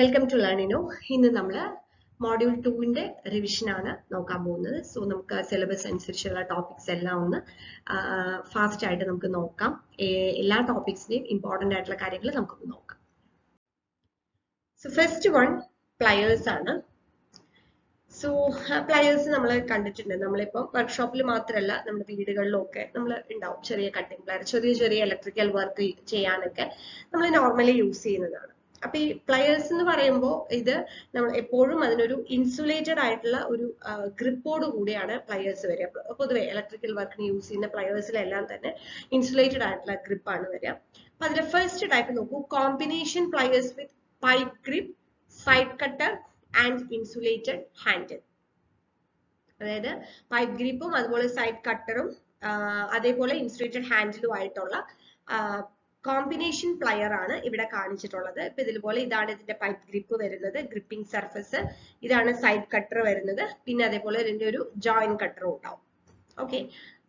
Welcome to Learnino ഇന്ന് നമ്മൾ module ടൂവിന്റെ revision ആണ് നോക്കാൻ പോകുന്നത്. സോ നമുക്ക് സിലബസ് അനുസരിച്ചുള്ള ടോപ്പിക്സ് എല്ലാം ഒന്ന് ഫാസ്റ്റ് ആയിട്ട് നമുക്ക് നോക്കാം. എല്ലാ ടോപ്പിക്സിന്റെയും ഇമ്പോർട്ടന്റ് ആയിട്ടുള്ള കാര്യങ്ങൾ നമുക്ക് നോക്കാം. സോ ഫസ്റ്റ് വൺ പ്ലയേഴ്സ് ആണ്. സോ പ്ലയേഴ്സ് നമ്മൾ കണ്ടിട്ടുണ്ട്. നമ്മളിപ്പോൾ വർക്ക്ഷോപ്പിൽ മാത്രമല്ല നമ്മുടെ വീടുകളിലൊക്കെ നമ്മൾ ഉണ്ടാവും. ചെറിയ കട്ടിംഗ് പ്ലയർ ചെറിയ ചെറിയ ഇലക്ട്രിക്കൽ വർക്ക് ചെയ്യാനൊക്കെ നമ്മൾ നോർമലി യൂസ് ചെയ്യുന്നതാണ്. അപ്പൊ ഈ പ്ലയേഴ്സ് എന്ന് പറയുമ്പോൾ ഇത് നമ്മൾ എപ്പോഴും അതിനൊരു ഇൻസുലേറ്റഡ് ആയിട്ടുള്ള ഒരു ഗ്രിപ്പോട് കൂടിയാണ് പ്ലയേഴ്സ് വരിക. പൊതുവേ ഇലക്ട്രിക്കൽ വർക്കിന് യൂസ് ചെയ്യുന്ന പ്ലയേഴ്സിലെല്ലാം തന്നെ ഇൻസുലേറ്റഡ് ആയിട്ടുള്ള ഗ്രിപ്പാണ് വരിക. അപ്പൊ അതിലെ ഫസ്റ്റ് ടൈപ്പ് നോക്കൂ. Combination pliers with pipe grip side cutter and insulated handle അതായത് പൈപ്പ് ഗ്രിപ്പും അതുപോലെ സൈഡ് കട്ടറും അതേപോലെ ഇൻസുലേറ്റഡ് ഹാൻഡിലും ആയിട്ടുള്ള കോമ്പിനേഷൻ പ്ലയർ ആണ് ഇവിടെ കാണിച്ചിട്ടുള്ളത്. ഇപ്പൊ ഇതുപോലെ ഇതാണ് ഇതിന്റെ പൈപ്പ് ഗ്രിപ്പ് വരുന്നത് ഗ്രിപ്പിംഗ് സർഫസ് ഇതാണ് സൈഡ് കട്ടർ വരുന്നത്. പിന്നെ അതേപോലെ ഇതിന്റെ ഒരു ജോയിന്റ് കട്ടറും ഉണ്ടാവും. ഓക്കെ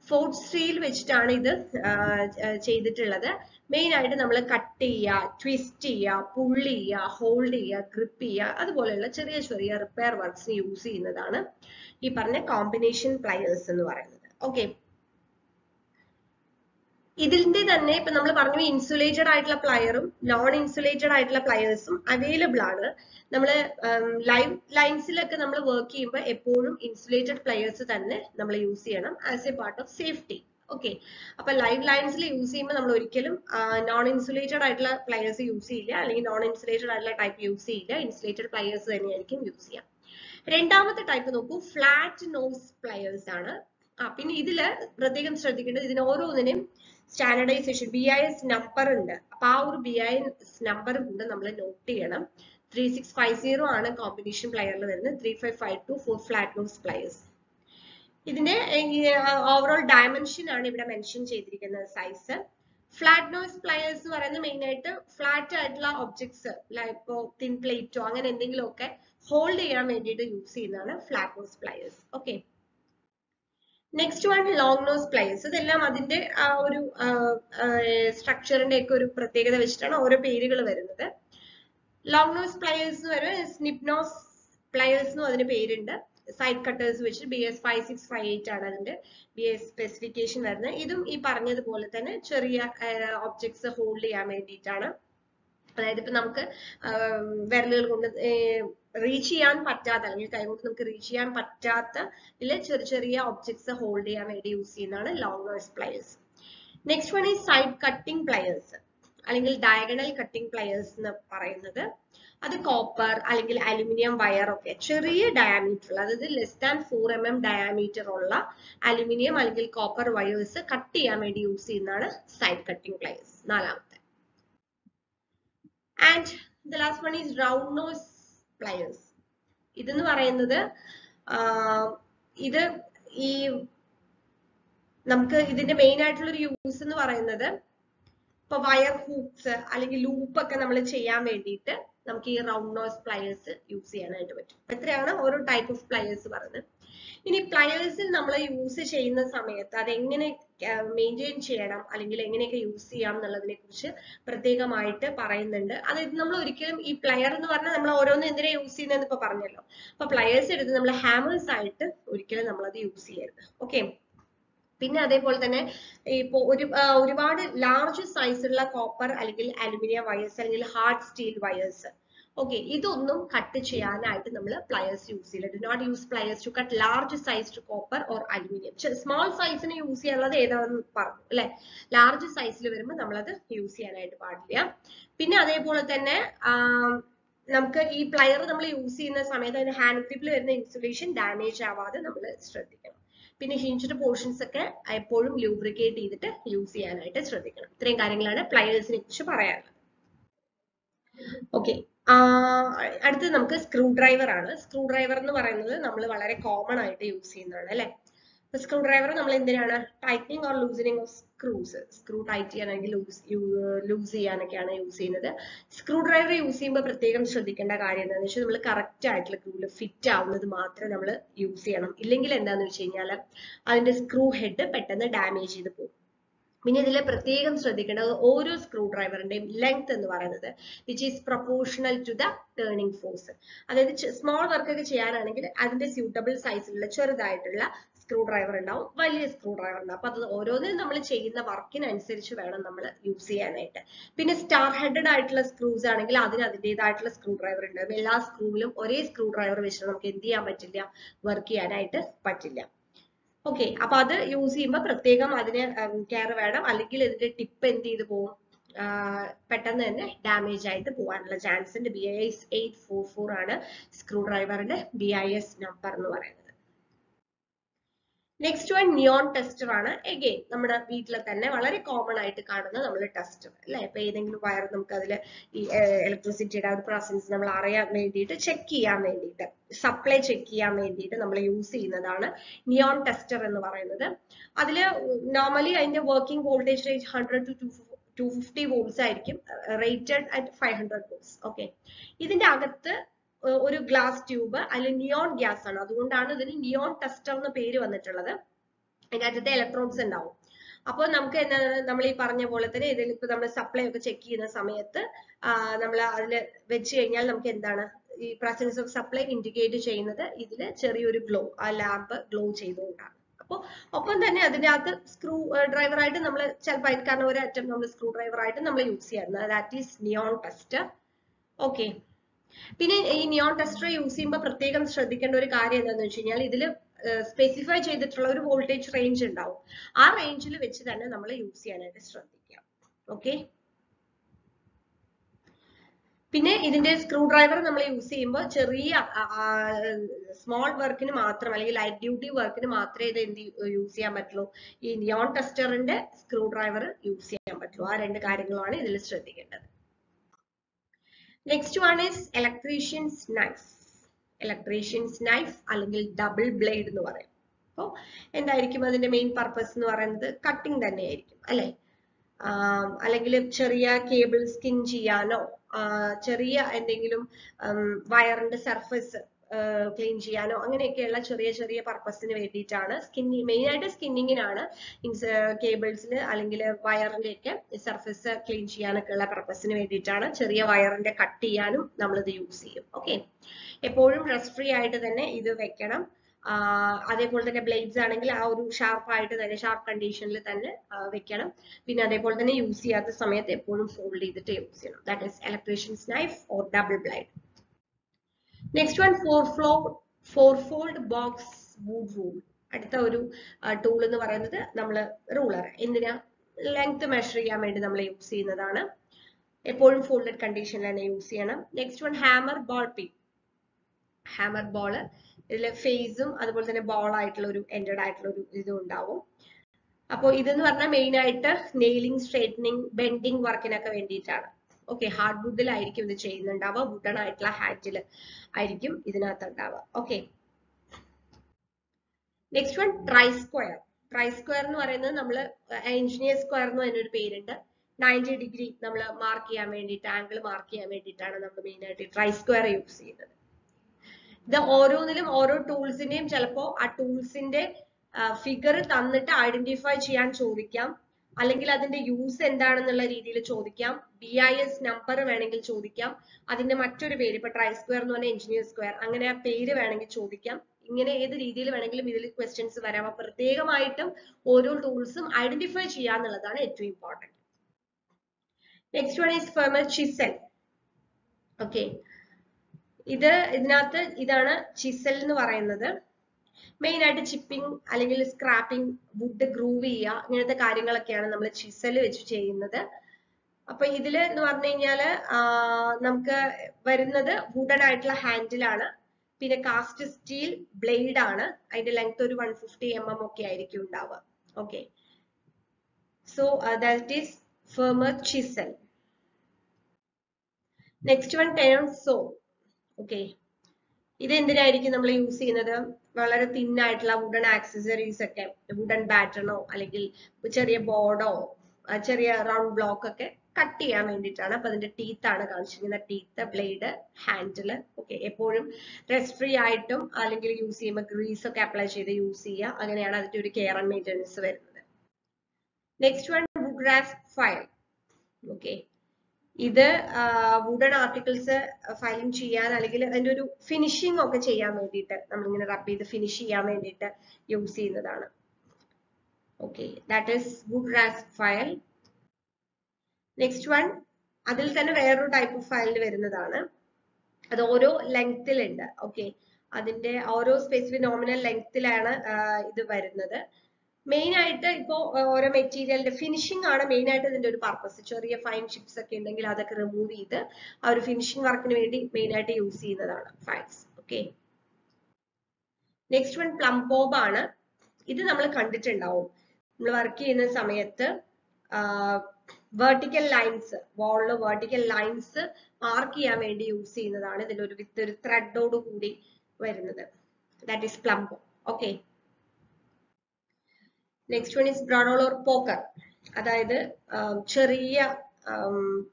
ഫോർട്ട് സ്റ്റീൽ വെച്ചിട്ടാണ് ഇത് ചെയ്തിട്ടുള്ളത്. മെയിൻ ആയിട്ട് നമ്മൾ കട്ട് ചെയ്യുക ട്വിസ്റ്റ് ചെയ്യുക പുൾ ചെയ്യുക ഹോൾഡ് ചെയ്യുക ഗ്രിപ്പ് ചെയ്യുക അതുപോലെയുള്ള ചെറിയ ചെറിയ റിപ്പയർ വർക്ക്സ് യൂസ് ചെയ്യുന്നതാണ് ഈ പറഞ്ഞ കോമ്പിനേഷൻ പ്ലയേഴ്സ് എന്ന് പറയുന്നത്. ഓക്കെ ഇതിന്റെ തന്നെ ഇപ്പൊ നമ്മൾ പറഞ്ഞു ഇൻസുലേറ്റഡ് ആയിട്ടുള്ള പ്ലയറും നോൺ ഇൻസുലേറ്റഡ് ആയിട്ടുള്ള പ്ലയേഴ്സും അവൈലബിൾ ആണ്. നമ്മൾ ലൈവ് ലൈൻസിലൊക്കെ നമ്മൾ വർക്ക് ചെയ്യുമ്പോൾ എപ്പോഴും ഇൻസുലേറ്റഡ് പ്ലയേഴ്സ് തന്നെ നമ്മൾ യൂസ് ചെയ്യണം as a part of safety okay അപ്പൊ ലൈവ് ലൈൻസിൽ യൂസ് ചെയ്യുമ്പോൾ നമ്മൾ ഒരിക്കലും നോൺ ഇൻസുലേറ്റഡ് ആയിട്ടുള്ള പ്ലയേഴ്സ് യൂസ് ചെയ്യില്ല. അല്ലെങ്കിൽ നോൺ ഇൻസുലേറ്റഡ് ആയിട്ടുള്ള ടൈപ്പ് യൂസ് ചെയ്യില്ല. ഇൻസുലേറ്റഡ് പ്ലയേഴ്സ് തന്നെയായിരിക്കും യൂസ് ചെയ്യാം. രണ്ടാമത്തെ ടൈപ്പ് നോക്കൂ ഫ്ലാറ്റ് നോസ് പ്ലയേഴ്സ് ആണ്. ആ പിന്നെ ഇതിൽ പ്രത്യേകം ശ്രദ്ധിക്കേണ്ടത് ഇതിന് ഓരോന്നിനും standardisation B I S number ഉണ്ട്. അപ്പൊ ആ ഒരു ബി ഐ എസ് നമ്പർ കൂടെ നമ്മൾ നോട്ട് ചെയ്യണം. ത്രീ സിക്സ് ഫൈവ് സീറോ ആണ് കോമ്പിനേഷൻ പ്ലെയറിൽ വരുന്നത്. Three five five two four flat nose pliers ഇതിന്റെ ഓവറോൾ ഡയമെൻഷൻ ആണ് ഇവിടെ മെൻഷൻ ചെയ്തിരിക്കുന്നത് സൈസ് ഫ്ലാറ്റ് നോയ്സ് പ്ലയേഴ്സ് എന്ന് പറയുന്നത് മെയിൻ ആയിട്ട് ഫ്ലാറ്റ് ആയിട്ടുള്ള ഒബ്ജക്ട്സ് ഇപ്പോ തിൻ പ്ലേറ്റോ അങ്ങനെ എന്തെങ്കിലും ഒക്കെ ഹോൾഡ് ചെയ്യാൻ വേണ്ടിയിട്ട് യൂസ് ചെയ്യുന്നതാണ് flat nose pliers okay next one long nose pliers ഇതെല്ലാം അതിന്റെ ആ ഒരു സ്ട്രക്ചറിന്റെ ഒക്കെ ഒരു പ്രത്യേകത വെച്ചിട്ടാണ് ഓരോ പേരുകൾ വരുന്നത്. ലോങ് നോസ് പ്ലയേഴ്സ് എന്ന് പറയുന്നത് സ്നിപ് നോസ് പ്ലയേഴ്സ് എന്നും അതിന് പേരുണ്ട്. സൈഡ് കട്ടേഴ്സ് വെച്ച് B S five six five eight ആണ് അതിന്റെ ബി എസ് സ്പെസിഫിക്കേഷൻ വരുന്നത്. ഇതും ഈ പറഞ്ഞതുപോലെ തന്നെ ചെറിയ ഒബ്ജക്ട്സ് ഹോൾഡ് ചെയ്യാൻ വേണ്ടിയിട്ടാണ്. അതായത് ഇപ്പൊ നമുക്ക് വിരലുകൾ കൊണ്ട് റീച്ച് ചെയ്യാൻ പറ്റാത്ത അല്ലെങ്കിൽ കൈകൊണ്ട് നമുക്ക് റീച്ച് ചെയ്യാൻ പറ്റാത്ത ചെറിയ ചെറിയ ഒബ്ജക്ട്സ് ഹോൾഡ് ചെയ്യാൻ വേണ്ടി യൂസ് ചെയ്യുന്നതാണ് long nose pliers next one ഈ സൈഡ് കട്ടിംഗ് പ്ലയേഴ്സ് അല്ലെങ്കിൽ ഡയഗണൽ കട്ടിംഗ് പ്ലയേഴ്സ് എന്ന് പറയുന്നത്. അത് കോപ്പർ അല്ലെങ്കിൽ അലുമിനിയം വയർ ഒക്കെ ചെറിയ ഡയാമീറ്റർ അതായത് less than four M M diameter ഉള്ള അലുമിനിയം അല്ലെങ്കിൽ കോപ്പർ വയേഴ്സ് കട്ട് ചെയ്യാൻ വേണ്ടി യൂസ് ചെയ്യുന്നതാണ് സൈഡ് കട്ടിംഗ് പ്ലയേഴ്സ് നാലാമത്തെ and the last one is round nose pliers ഇതെന്ന് പറയുന്നത് ഇത് ഈ നമുക്ക് ഇതിന്റെ മെയിൻ ആയിട്ടുള്ള ഒരു യൂസ് എന്ന് പറയുന്നത് ഇപ്പൊ വയർ ഹൂക്സ് അല്ലെങ്കിൽ ലൂപ്പ് ഒക്കെ നമ്മൾ ചെയ്യാൻ വേണ്ടിയിട്ട് നമുക്ക് ഈ റൗണ്ട് നോസ് പ്ലയേഴ്സ് യൂസ് ചെയ്യാനായിട്ട് പറ്റും. എത്രയാണ് ഓരോ ടൈപ്പ് ഓഫ് പ്ലയേഴ്സ് പറയുന്നത്. ഇനി പ്ലയേഴ്സിൽ നമ്മൾ യൂസ് ചെയ്യുന്ന സമയത്ത് അത് എങ്ങനെ മെയിന്റെയിൻ ചെയ്യണം അല്ലെങ്കിൽ എങ്ങനെയൊക്കെ യൂസ് ചെയ്യാം എന്നുള്ളതിനെ കുറിച്ച് പ്രത്യേകമായിട്ട് പറയുന്നുണ്ട്. അതായത് നമ്മൾ ഒരിക്കലും ഈ പ്ലയർ എന്ന് പറഞ്ഞാൽ നമ്മൾ ഓരോന്നും എന്തിനാ യൂസ് ചെയ്യുന്നതെന്ന് ഇപ്പൊ പറഞ്ഞല്ലോ. അപ്പൊ പ്ലയേഴ്സ് എടുത്ത് നമ്മൾ ഹാമേഴ്സ് ആയിട്ട് ഒരിക്കലും നമ്മൾ അത് യൂസ് ചെയ്യരുത്. ഓക്കെ പിന്നെ അതേപോലെ തന്നെ ഇപ്പോ ഒരു ഒരുപാട് ലാർജ് സൈസുള്ള കോപ്പർ അല്ലെങ്കിൽ അലുമിനിയം വയേഴ്സ് അല്ലെങ്കിൽ ഹാർഡ് സ്റ്റീൽ വയേഴ്സ് ഓക്കെ ഇതൊന്നും കട്ട് ചെയ്യാനായിട്ട് നമ്മൾ പ്ലയേഴ്സ് യൂസ് ചെയ്യില്ല. Do not use pliers to cut large sized copper or aluminium small സൈസിന് use ചെയ്യാനുള്ളത് ഏതാണെന്ന് പറഞ്ഞു അല്ലെ? ലാർജ് സൈസിൽ വരുമ്പോൾ നമ്മളത് യൂസ് ചെയ്യാനായിട്ട് പാടില്ല. പിന്നെ അതേപോലെ തന്നെ നമുക്ക് ഈ പ്ലയർ നമ്മൾ യൂസ് ചെയ്യുന്ന സമയത്ത് അതിന് ഹാൻഡ് ഗ്രിപ്പിൽ വരുന്ന ഇൻസുലേഷൻ ഡാമേജ് ആവാതെ നമ്മൾ ശ്രദ്ധിക്കണം. പിന്നെ ഹിഞ്ചഡ് പോർഷൻസ് ഒക്കെ എപ്പോഴും ലൂബ്രിക്കേറ്റ് ചെയ്തിട്ട് യൂസ് ചെയ്യാനായിട്ട് ശ്രദ്ധിക്കണം. ഇത്രയും കാര്യങ്ങളാണ് പ്ലയേഴ്സിനെ കുറിച്ച് പറയാനുള്ളത്. ഓക്കെ അടുത്തത് നമുക്ക് സ്ക്രൂ ഡ്രൈവർ ആണ്. സ്ക്രൂ ഡ്രൈവർ എന്ന് പറയുന്നത് നമ്മൾ വളരെ കോമൺ ആയിട്ട് യൂസ് ചെയ്യുന്നതാണ് അല്ലെ? സ്ക്രൂ ഡ്രൈവർ നമ്മൾ എന്തിനാണ്? Tightening or loosening of screws screw tight ചെയ്യാനെങ്കിൽ loose loose ചെയ്യാനൊക്കെയാണ് യൂസ് ചെയ്യുന്നത്. സ്ക്രൂ ഡ്രൈവർ യൂസ് ചെയ്യുമ്പോൾ പ്രത്യേകം ശ്രദ്ധിക്കേണ്ട കാര്യം എന്താണെന്ന് വെച്ചാൽ നമ്മൾ കറക്റ്റ് ആയിട്ടുള്ള ഗ്രൂവിൽ ഫിറ്റ് ആവുന്നത് മാത്രമേ നമ്മൾ യൂസ് ചെയ്യണം. ഇല്ലെങ്കിൽ എന്താണെന്ന് വെച്ച് കഴിഞ്ഞാൽ അതിന്റെ സ്ക്രൂ ഹെഡ് പെട്ടെന്ന് ഡാമേജ് ചെയ്ത് പോകും. പിന്നെ ഇതിൽ പ്രത്യേകം ശ്രദ്ധിക്കേണ്ടത് ഓരോ സ്ക്രൂ ഡ്രൈവറിന്റെയും ലെങ്ത് എന്ന് പറയുന്നത് which is proportional to the turning force അതായത് സ്മോൾ വർക്ക് ഒക്കെ ചെയ്യാനാണെങ്കിൽ അതിന്റെ സ്യൂട്ടബിൾ സൈസിലുള്ള ചെറുതായിട്ടുള്ള സ്ക്രൂ ഡ്രൈവർ ഉണ്ടാവും വലിയ സ്ക്രൂ ഡ്രൈവർ ഉണ്ടാവും. അപ്പൊ അത് ഓരോന്നിനും നമ്മൾ ചെയ്യുന്ന വർക്കിനനുസരിച്ച് വേണം നമ്മൾ യൂസ് ചെയ്യാനായിട്ട്. പിന്നെ സ്റ്റാർ ഹെഡഡ് ആയിട്ടുള്ള സ്ക്രൂസ് ആണെങ്കിൽ അതിന് അതിന്റെതായിട്ടുള്ള സ്ക്രൂ ഡ്രൈവർ ഉണ്ടാവും. എല്ലാ സ്ക്രൂവിലും ഒരേ സ്ക്രൂ ഡ്രൈവർ വെച്ചിട്ട് നമുക്ക് എന്ത് ചെയ്യാൻ പറ്റില്ല? വർക്ക് ചെയ്യാനായിട്ട് പറ്റില്ല. ഓക്കെ അപ്പൊ അത് യൂസ് ചെയ്യുമ്പോൾ പ്രത്യേകം അതിന് കെയർ വേണം. അല്ലെങ്കിൽ ഇതിന്റെ ടിപ്പ് എന്ത് ചെയ്ത് പോകും പെട്ടെന്ന് തന്നെ ഡാമേജ് ആയിട്ട് പോകാനുള്ള ചാൻസ് ഉണ്ട്. B I S eight four four ആണ് സ്ക്രൂ ഡ്രൈവറിന്റെ ബി ഐ എസ് നമ്പർ എന്ന് പറയുന്നത്. നെക്സ്റ്റ് വൺ നിയോൺ ടെസ്റ്റർ ആണ്. എഗെയിൻ നമ്മുടെ വീട്ടിൽ തന്നെ വളരെ കോമൺ ആയിട്ട് കാണുന്ന നമ്മൾ ടെസ്റ്റർ അല്ലെ? ഇപ്പൊ ഏതെങ്കിലും വയർ നമുക്ക് അതിൽ ഈ ഇലക്ട്രിസിറ്റിയുടെ ഒരു പ്രസൻസ് നമ്മൾ അറിയാൻ വേണ്ടിയിട്ട് ചെക്ക് ചെയ്യാൻ വേണ്ടിയിട്ട് സപ്ലൈ ചെക്ക് ചെയ്യാൻ വേണ്ടിയിട്ട് നമ്മൾ യൂസ് ചെയ്യുന്നതാണ് നിയോൺ ടെസ്റ്റർ എന്ന് പറയുന്നത്. അതിൽ നോർമലി അതിന്റെ working voltage range hundred to to two fifty volts ആയിരിക്കും rated at five hundred volts okay ഇതിന്റെ അകത്ത് ഒരു ഗ്ലാസ് ട്യൂബ് അതിൽ നിയോൺ ഗ്യാസ് ആണ്. അതുകൊണ്ടാണ് ഇതിന് നിയോൺ ടെസ്റ്റർ എന്ന് പേര് വന്നിട്ടുള്ളത്. അതിനകത്തെ ഇലക്ട്രോൺസ് ഉണ്ടാവും. അപ്പോൾ നമുക്ക് നമ്മൾ ഈ പറഞ്ഞ പോലെ തന്നെ ഇതിൽ ഇപ്പൊ നമ്മൾ സപ്ലൈ ഒക്കെ ചെക്ക് ചെയ്യുന്ന സമയത്ത് നമ്മൾ അതിൽ വെച്ച് കഴിഞ്ഞാൽ നമുക്ക് എന്താണ് ഈ പ്രസൻസ് ഓഫ് സപ്ലൈ ഇൻഡിക്കേറ്റ് ചെയ്യുന്നത് ഇതിൽ ചെറിയൊരു ഗ്ലോ ആ ലാമ്പ് ഗ്ലോ ചെയ്തുകൊണ്ടാണ്. അപ്പോൾ ഒപ്പം തന്നെ അതിന്റെ അകത്ത് സ്ക്രൂ ഡ്രൈവർ ആയിട്ട് നമ്മൾ ചിലപ്പോൾ അതിന് കാരണം ഒരു അറ്റം നമ്മൾ സ്ക്രൂ ഡ്രൈവർ ആയിട്ട് നമ്മൾ യൂസ് ചെയ്യാറുണ്ട്. That is neon tester okay പിന്നെ ഈ നിയോൺ ടെസ്റ്റർ യൂസ് ചെയ്യുമ്പോൾ പ്രത്യേകം ശ്രദ്ധിക്കേണ്ട ഒരു കാര്യം എന്താണെന്ന് വെച്ച് കഴിഞ്ഞാൽ ഇതിൽ സ്പെസിഫൈ ചെയ്തിട്ടുള്ള ഒരു വോൾട്ടേജ് റേഞ്ച് ഉണ്ടാവും. ആ റേഞ്ചിൽ വെച്ച് തന്നെ നമ്മൾ യൂസ് ചെയ്യാനായിട്ട് ശ്രദ്ധിക്കുക ഓക്കെ പിന്നെ ഇതിന്റെ സ്ക്രൂ ഡ്രൈവർ നമ്മൾ യൂസ് ചെയ്യുമ്പോൾ ചെറിയ സ്മോൾ വർക്കിന് മാത്രം അല്ലെങ്കിൽ ലൈറ്റ് ഡ്യൂട്ടി വർക്കിന് മാത്രമേ ഇത് എന്ത് യൂസ് ചെയ്യാൻ പറ്റുള്ളൂ. ഈ നിയോൺ ടെസ്റ്ററിന്റെ സ്ക്രൂ ഡ്രൈവർ യൂസ് ചെയ്യാൻ പറ്റുള്ളൂ. ആ രണ്ട് കാര്യങ്ങളാണ് ഇതിൽ ശ്രദ്ധിക്കേണ്ടത്. Next one is electrician's knife electrician's knife അല്ലെങ്കിൽ ഡബിൾ ബ്ലേഡ് എന്ന് പറയും. അപ്പോൾ എന്തായിരിക്കും അതിന്റെ മെയിൻ പർപ്പസ് എന്ന് പറയുന്നത്? കട്ടിംഗ് തന്നെയായിരിക്കും അല്ലെ? അല്ലെങ്കിൽ ചെറിയ കേബിൾ സ്കിൻ ചെയ്യാനോ ചെറിയ എന്തെങ്കിലും വയറിന്റെ സർഫസ് ക്ലീൻ ചെയ്യാനോ അങ്ങനെയൊക്കെയുള്ള ചെറിയ ചെറിയ പർപ്പസിന് വേണ്ടിയിട്ടാണ് സ്കിന്നി മെയിൻ ആയിട്ട് സ്കിന്നിങ്ങിനാണ് കേബിൾസിൽ അല്ലെങ്കിൽ വയറിന്റെ ഒക്കെ സർഫസ് ക്ലീൻ ചെയ്യാനൊക്കെ ഉള്ള പർപ്പസിന് വേണ്ടിയിട്ടാണ് ചെറിയ വയറിന്റെ കട്ട് ചെയ്യാനും നമ്മൾ ഇത് യൂസ് ചെയ്യും. ഓക്കെ എപ്പോഴും റെസ്റ്റ് ഫ്രീ ആയിട്ട് തന്നെ ഇത് വെക്കണം. അതേപോലെ തന്നെ ബ്ലേഡ്സ് ആണെങ്കിൽ ആ ഒരു ഷാർപ്പ് ആയിട്ട് തന്നെ ഷാർപ്പ് കണ്ടീഷനിൽ തന്നെ വെക്കണം. പിന്നെ അതേപോലെ തന്നെ യൂസ് ചെയ്യാത്ത സമയത്ത് എപ്പോഴും ഫോൾഡ് ചെയ്തിട്ട് യൂസ് ചെയ്യണം. That is electrician's knife or double blade next one four flow four fold box wood rule അടുത്ത ഒരു ടൂൾ എന്ന് പറയുന്നത് നമ്മൾ റൂളർ എന്തിനാ? ലെങ്ത് മെഷർ ചെയ്യാൻ വേണ്ടി നമ്മൾ യൂസ് ചെയ്യുന്നതാണ്. എപ്പോഴും ഫോൾഡഡ് കണ്ടീഷനിൽ യൂസ് ചെയ്യണം. Next one hammer ball pin hammer ball ഇതിൽ ഫേസും അതുപോലെ തന്നെ ബോൾ ആയിട്ടുള്ള ഒരു എൻഡഡ് ആയിട്ടുള്ള ഒരു ഇതും ഉണ്ടാവും. അപ്പോൾ ഇതെന്ന് പറഞ്ഞാൽ മെയിൻ ആയിട്ട് നെയിലിംഗ് സ്ട്രേറ്റനിങ് ബെൻഡിങ് വർക്കിനൊക്കെ വേണ്ടിയിട്ടാണ്. ഓക്കെ ഹാർഡ് വുഡിലായിരിക്കും ഇത് ചെയ്യുന്നുണ്ടാവുക. വുഡൺ ആയിട്ടുള്ള ഹാറ്റിൽ ആയിരിക്കും ഇതിനകത്ത് ഉണ്ടാവുക okay next one try square try square എന്ന് പറയുന്നത് നമ്മൾ എഞ്ചിനീയർ സ്ക്വയർ എന്ന് പറഞ്ഞൊരു പേരുണ്ട്. നയന്റി ഡിഗ്രി നമ്മൾ മാർക്ക് ചെയ്യാൻ വേണ്ടിയിട്ട് ആംഗിൾ മാർക്ക് ചെയ്യാൻ വേണ്ടിയിട്ടാണ് നമ്മൾ മെയിൻ ആയിട്ട് ട്രൈ സ്ക്വയർ യൂസ് ചെയ്യുന്നത്. ഇത് ഓരോന്നിലും ഓരോ ടൂൾസിന്റെയും ചിലപ്പോ ആ ടൂൾസിന്റെ ഫിഗർ തന്നിട്ട് ഐഡന്റിഫൈ ചെയ്യാൻ ചോദിക്കാം. അല്ലെങ്കിൽ അതിന്റെ യൂസ് എന്താണെന്നുള്ള രീതിയിൽ ചോദിക്കാം. ബി ഐ എസ് നമ്പർ വേണമെങ്കിൽ ചോദിക്കാം. അതിന്റെ മറ്റൊരു പേര് ഇപ്പൊ ട്രൈ സ്ക്വയർ എന്ന് പറഞ്ഞാൽ എഞ്ചിനീയർ സ്ക്വയർ അങ്ങനെ ആ പേര് വേണമെങ്കിൽ ചോദിക്കാം. ഇങ്ങനെ ഏത് രീതിയിൽ വേണമെങ്കിലും ഇതിൽ ക്വസ്റ്റ്യൻസ് വരാം. അപ്പൊ പ്രത്യേകമായിട്ടും ഓരോ ടൂൾസും ഐഡന്റിഫൈ ചെയ്യാന്നുള്ളതാണ് ഏറ്റവും important next one is firmer chisel okay ഇത് ഇതിനകത്ത് ഇതാണ് ചിസൽ എന്ന് പറയുന്നത്. മെയിൻ ആയിട്ട് ചിപ്പിംഗ് അല്ലെങ്കിൽ സ്ക്രാപ്പിംഗ് വുഡ് ഗ്രൂവ് ചെയ്യുക ഇങ്ങനത്തെ കാര്യങ്ങളൊക്കെയാണ് നമ്മൾ ചിസൽ വെച്ച് ചെയ്യുന്നത്. അപ്പൊ ഇതിൽ എന്ന് പറഞ്ഞു കഴിഞ്ഞാൽ നമുക്ക് വരുന്നത് വുഡൻ ആയിട്ടുള്ള ഹാൻഡിലാണ് പിന്നെ കാസ്റ്റ് സ്റ്റീൽ ബ്ലേഡ് ആണ്. അതിന്റെ ലെങ്ത് ഒരു വൺ ഫിഫ്റ്റി എം എം ഒക്കെ ആയിരിക്കും ഉണ്ടാവുക. Okay so that is firmer chisel next one turn saw okay ഇത് എന്തിനായിരിക്കും നമ്മൾ യൂസ് ചെയ്യുന്നത്? വളരെ തിൻ ആയിട്ടുള്ള വുഡൻ ആക്സസറീസ് ഒക്കെ വുഡൻ ബാറ്റണോ അല്ലെങ്കിൽ ചെറിയ ബോർഡോ ചെറിയ റൗണ്ട് ബ്ലോക്ക് ഒക്കെ കട്ട് ചെയ്യാൻ വേണ്ടിയിട്ടാണ്. അപ്പൊ അതിന്റെ ടീത്ത് ആണ് കാണിച്ചിരിക്കുന്നത് ടീത്ത് ബ്ലേഡ് ഹാൻഡിൽ ഓക്കെ എപ്പോഴും റെസ്റ്റ് ഫ്രീ ആയിട്ടും അല്ലെങ്കിൽ യൂസ് ചെയ്യുമ്പോൾ ഗ്രീസ് ഒക്കെ അപ്ലൈ ചെയ്ത് യൂസ് ചെയ്യുക. അങ്ങനെയാണ് അതിന്റെ ഒരു കെയർ ആൻഡ് മെയിന്റെനൻസ് വരുന്നത്. Next one graph file okay ഇത് വുഡൺ ആർട്ടിക്കിൾസ് ഫൈലിംഗ് ചെയ്യാൻ അല്ലെങ്കിൽ അതിന്റെ ഒരു ഫിനിഷിംഗ് ഒക്കെ ചെയ്യാൻ വേണ്ടിയിട്ട് നമ്മളിങ്ങനെ റബ് ചെയ്ത് ഫിനിഷ് ചെയ്യാൻ വേണ്ടിയിട്ട് യൂസ് ചെയ്യുന്നതാണ്. Okay that is wood rasp file next one അതിൽ തന്നെ വേറൊരു ടൈപ്പ് ഓഫ് ഫയൽ വരുന്നതാണ്. അത് ഓരോ ലെങ്തിലുണ്ട് ഓക്കെ അതിന്റെ ഓരോ സ്പെസിഫിക് നോമിനൽ ലെങ്തിലാണ് ഇത് വരുന്നത്. മെയിൻ ആയിട്ട് ഇപ്പോ ഓരോ മെറ്റീരിയലിന്റെ ഫിനിഷിംഗ് ആണ് മെയിൻ ആയിട്ട് ഇതിന്റെ ഒരു പർപ്പസ് ചെറിയ ഫൈൻ ഷിപ്സ് ഒക്കെ ഉണ്ടെങ്കിൽ അതൊക്കെ റിമൂവ് ചെയ്ത് ആ ഒരു ഫിനിഷിംഗ് വർക്കിന് വേണ്ടി മെയിൻ ആയിട്ട് യൂസ് ചെയ്യുന്നതാണ് fines okay next one plumb bob ആണ്. ഇത് നമ്മൾ കണ്ടിട്ടുണ്ടാവും. നമ്മൾ വർക്ക് ചെയ്യുന്ന സമയത്ത് വെർട്ടിക്കൽ ലൈൻസ് വാളിൽ വെർട്ടിക്കൽ ലൈൻസ് മാർക്ക് ചെയ്യാൻ വേണ്ടി യൂസ് ചെയ്യുന്നതാണ് ഇതിലൊരു വിത്ത് ഒരു ത്രെഡോട് കൂടി വരുന്നത്. That is plumb bob okay next one is bradawl or poker അതായത് ചെറിയ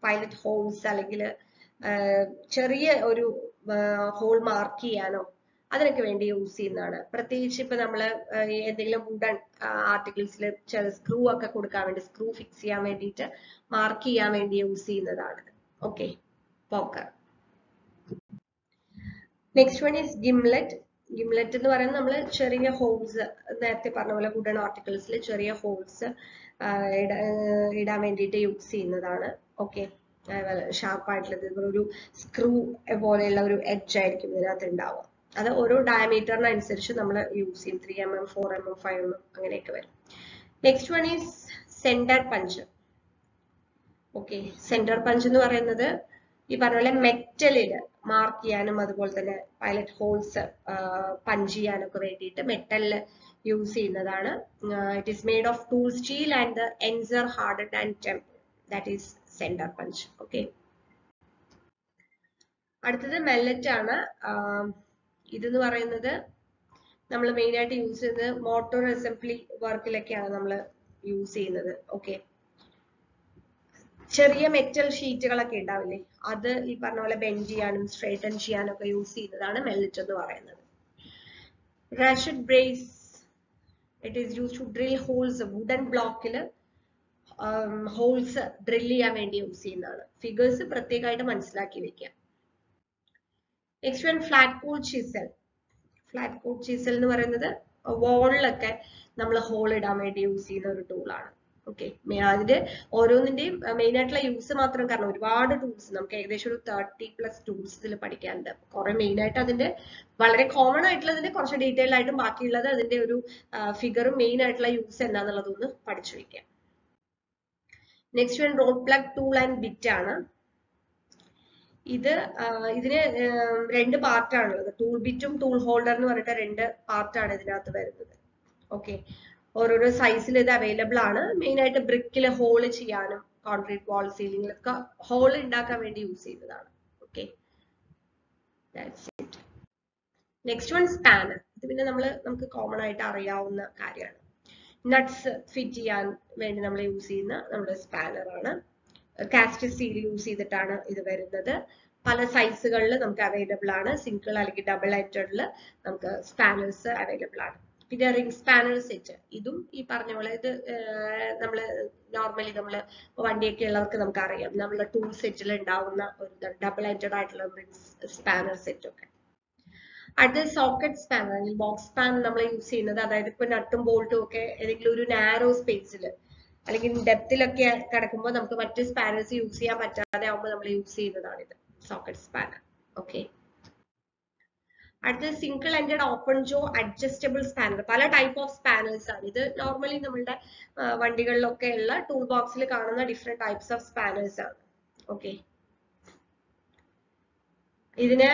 പൈലറ്റ് ഹോൾസ് അല്ലെങ്കിൽ ചെറിയ ഒരു ഹോൾ മാർക്ക് ചെയ്യാനോ അതിനൊക്കെ വേണ്ടി യൂസ് ചെയ്യുന്നതാണ്. പ്രത്യേകിച്ച് ഇപ്പൊ നമ്മൾ എന്തെങ്കിലും വുഡൺ ആർട്ടിക്കിൾസിൽ ചില സ്ക്രൂ ഒക്കെ കൊടുക്കാൻ വേണ്ടി സ്ക്രൂ ഫിക്സ് ചെയ്യാൻ വേണ്ടിയിട്ട് മാർക്ക് ചെയ്യാൻ വേണ്ടി യൂസ് ചെയ്യുന്നതാണ്. Okay poker next one is gimlet gimlet എന്ന് പറയുന്നത് നമ്മൾ ചെറിയ ഹോൾസ് നേരത്തെ പറഞ്ഞ പോലെ വുഡൻ ആർട്ടിക്കിൾസിൽ ചെറിയ ഹോൾസ് ഇടാൻ വേണ്ടിയിട്ട് യൂസ് ചെയ്യുന്നതാണ്. ഓക്കെ ഷാർപ്പായിട്ടുള്ളത് ഒരു സ്ക്രൂ പോലെയുള്ള ഒരു എഡ്ജ് ആയിരിക്കും ഇതിനകത്ത് ഉണ്ടാവുക. അത് ഓരോ ഡയമീറ്ററിനനുസരിച്ച് നമ്മൾ യൂസ് ചെയ്യും. Three M M four M M five M M അങ്ങനെയൊക്കെ വരും. Next one is centre punch okay centre punch എന്ന് പറയുന്നത് ഈ പറഞ്ഞ പോലെ മെറ്റലിൽ മാർക്ക് ചെയ്യാനും അതുപോലെ തന്നെ പൈലറ്റ് ഹോൾസ് പഞ്ച് ചെയ്യാനൊക്കെ വേണ്ടിയിട്ട് മെറ്റലിൽ യൂസ് ചെയ്യുന്നതാണ്. It is made of tool steel and the ends are hardened and tempered that is centre punch okay അടുത്തത് മെല്ലറ്റ് ആണ്. ഇതെന്ന് പറയുന്നത് നമ്മൾ മെയിൻ ആയിട്ട് യൂസ് ചെയ്യുന്നത് മോട്ടോർ അസംബ്ലി വർക്കിലൊക്കെയാണ് നമ്മൾ യൂസ് ചെയ്യുന്നത്. ഓക്കെ ചെറിയ മെറ്റൽ ഷീറ്റുകളൊക്കെ ഉണ്ടാവില്ലേ? അത് ഈ പറഞ്ഞ പോലെ ബെൻഡ് ചെയ്യാനും സ്ട്രേറ്റൻ ചെയ്യാനും ഒക്കെ യൂസ് ചെയ്യുന്നതാണ് മെല്ലറ്റ് എന്ന് പറയുന്നത്. Ratchet brace it is use to drill holes wooden ബ്ലോക്കിൽ ഹോൾസ് ഡ്രിൽ ചെയ്യാൻ വേണ്ടി യൂസ് ചെയ്യുന്നതാണ്. ഫിഗേഴ്സ് പ്രത്യേകമായിട്ട് മനസ്സിലാക്കി വെക്കുക next one flat cold chisel flat cold chisel എന്ന് പറയുന്നത് വോളിലൊക്കെ നമ്മൾ ഹോൾ ഇടാൻ വേണ്ടി യൂസ് ചെയ്യുന്ന ഒരു ടൂളാണ് ഓക്കെ അതിന്റെ ഓരോന്നിന്റെയും മെയിൻ ആയിട്ടുള്ള യൂസ് മാത്രം കാരണം ഒരുപാട് ടൂൾസ് നമുക്ക് ഏകദേശം ഒരു തേർട്ടി പ്ലസ് ടൂൾസ് ഇതിൽ പഠിക്കാനുണ്ട്. കുറെ മെയിൻ ആയിട്ട് അതിന്റെ വളരെ കോമൺ ആയിട്ടുള്ളതിന്റെ കുറച്ച് ഡീറ്റെയിൽ ആയിട്ടും ബാക്കിയുള്ളത് അതിന്റെ ഒരു ഫിഗറും മെയിൻ ആയിട്ടുള്ള യൂസ് എന്താന്നുള്ളതൊന്ന് പഠിച്ചു വെക്കാം. Next one rod plug tool and bit ആണ്. ഇത് ഇതിന് രണ്ട് പാർട്ടാണുള്ളത് ടൂൾ ബിറ്റും ടൂൾ ഹോൾഡർ എന്ന് പറഞ്ഞിട്ട് രണ്ട് പാർട്ടാണ് ഇതിനകത്ത് വരുന്നത്. ഓക്കെ ഓരോരോ സൈസിൽ ഇത് അവൈലബിൾ ആണ്. മെയിൻ ആയിട്ട് ബ്രിക്കിൽ ഹോൾ ചെയ്യാനും കോൺക്രീറ്റ് വാൾ സീലിംഗിലൊക്കെ ഹോൾ ഉണ്ടാക്കാൻ വേണ്ടി യൂസ് ചെയ്യുന്നതാണ് ഓക്കെ നെക്സ്റ്റ് വൺ സ്പാനർ ഇത് പിന്നെ നമ്മൾ നമുക്ക് കോമൺ ആയിട്ട് അറിയാവുന്ന കാര്യമാണ്. നട്ട്സ് ഫിറ്റ് ചെയ്യാൻ വേണ്ടി നമ്മൾ യൂസ് ചെയ്യുന്ന നമ്മുടെ സ്പാനർ ആണ്. കാസ്റ്റ് സ്റ്റീൽ യൂസ് ചെയ്തിട്ടാണ് ഇത് വരുന്നത്. പല സൈസുകളിൽ നമുക്ക് അവൈലബിൾ ആണ്. സിംഗിൾ അല്ലെങ്കിൽ ഡബിൾ ആയിട്ടുള്ള നമുക്ക് സ്പാനേഴ്സ് അവൈലബിൾ ആണ്. പിന്നെ റിംഗ് സ്പാനർ സെറ്റ് ഇതും ഈ പറഞ്ഞ പോലെ ഇത് നമ്മൾ നോർമലി നമ്മൾ വണ്ടിയൊക്കെ ഉള്ളവർക്ക് നമുക്ക് അറിയാം നമ്മളെ ടൂൾ സെറ്റിൽ ഉണ്ടാവുന്ന ഒരു ഡബിൾ എന്റഡ് ആയിട്ടുള്ള റിംഗ് സ്പാനർ സെറ്റ് ഒക്കെ. അടുത്ത സോക്കറ്റ് സ്പാനർ അല്ലെങ്കിൽ ബോക്സ് സ്പാൻ നമ്മൾ യൂസ് ചെയ്യുന്നത്. അതായത് ഇപ്പൊ നട്ടും ബോൾട്ടും ഒക്കെ ഏതെങ്കിലും ഒരു നാരോ സ്പേസിൽ അല്ലെങ്കിൽ ഡെപ്തിലൊക്കെ കിടക്കുമ്പോൾ നമുക്ക് മറ്റ് സ്പാനേഴ്സ് യൂസ് ചെയ്യാൻ പറ്റാതെ ആവുമ്പോൾ നമ്മൾ യൂസ് ചെയ്യുന്നതാണ് ഇത് സോക്കറ്റ് സ്പാനർ ഓക്കെ അടുത്തത് single ended open jaw adjustable spanner പല ടൈപ്പ് ഓഫ് സ്പാനൽസ് ആണ്. ഇത് നോർമലി നമ്മളുടെ വണ്ടികളിലൊക്കെ ഉള്ള ടൂൾ ബോക്സിൽ കാണുന്ന ഡിഫറെന്റ് ടൈപ്സ് ഓഫ് സ്പാനൽസ് ആണ്. ഓക്കെ ഇതിന്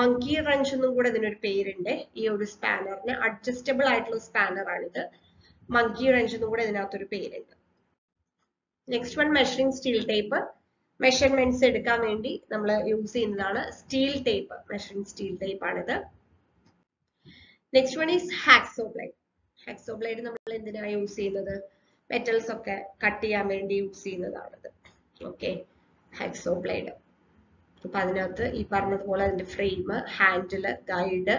മങ്കി റഞ്ച് എന്നും കൂടെ ഇതിനൊരു പേരുണ്ട്. ഈ ഒരു സ്പാനറിന് അഡ്ജസ്റ്റബിൾ ആയിട്ടുള്ള സ്പാനർ ആണിത്. മങ്കി റഞ്ച് എന്നും കൂടെ ഇതിനകത്തൊരു പേരുണ്ട്. Next one measuring steel tape measurements എടുക്കാൻ വേണ്ടി നമ്മൾ യൂസ് ചെയ്യുന്നതാണ് steel tape measuring steel tape ആണിത്. Next one is hacksaw blade hacksaw blade നമ്മൾ എന്തിനാണ് യൂസ് ചെയ്യുന്നത്? മെറ്റൽസ് ഒക്കെ കട്ട് ചെയ്യാൻ വേണ്ടി യൂസ് ചെയ്യുന്നതാണിത്. ഓക്കെ ഹാക്സോ ബ്ലേഡ് അപ്പൊ അതിനകത്ത് ഈ പറഞ്ഞതുപോലെ അതിന്റെ ഫ്രെയിം ഹാൻഡിൽ ഗൈഡ്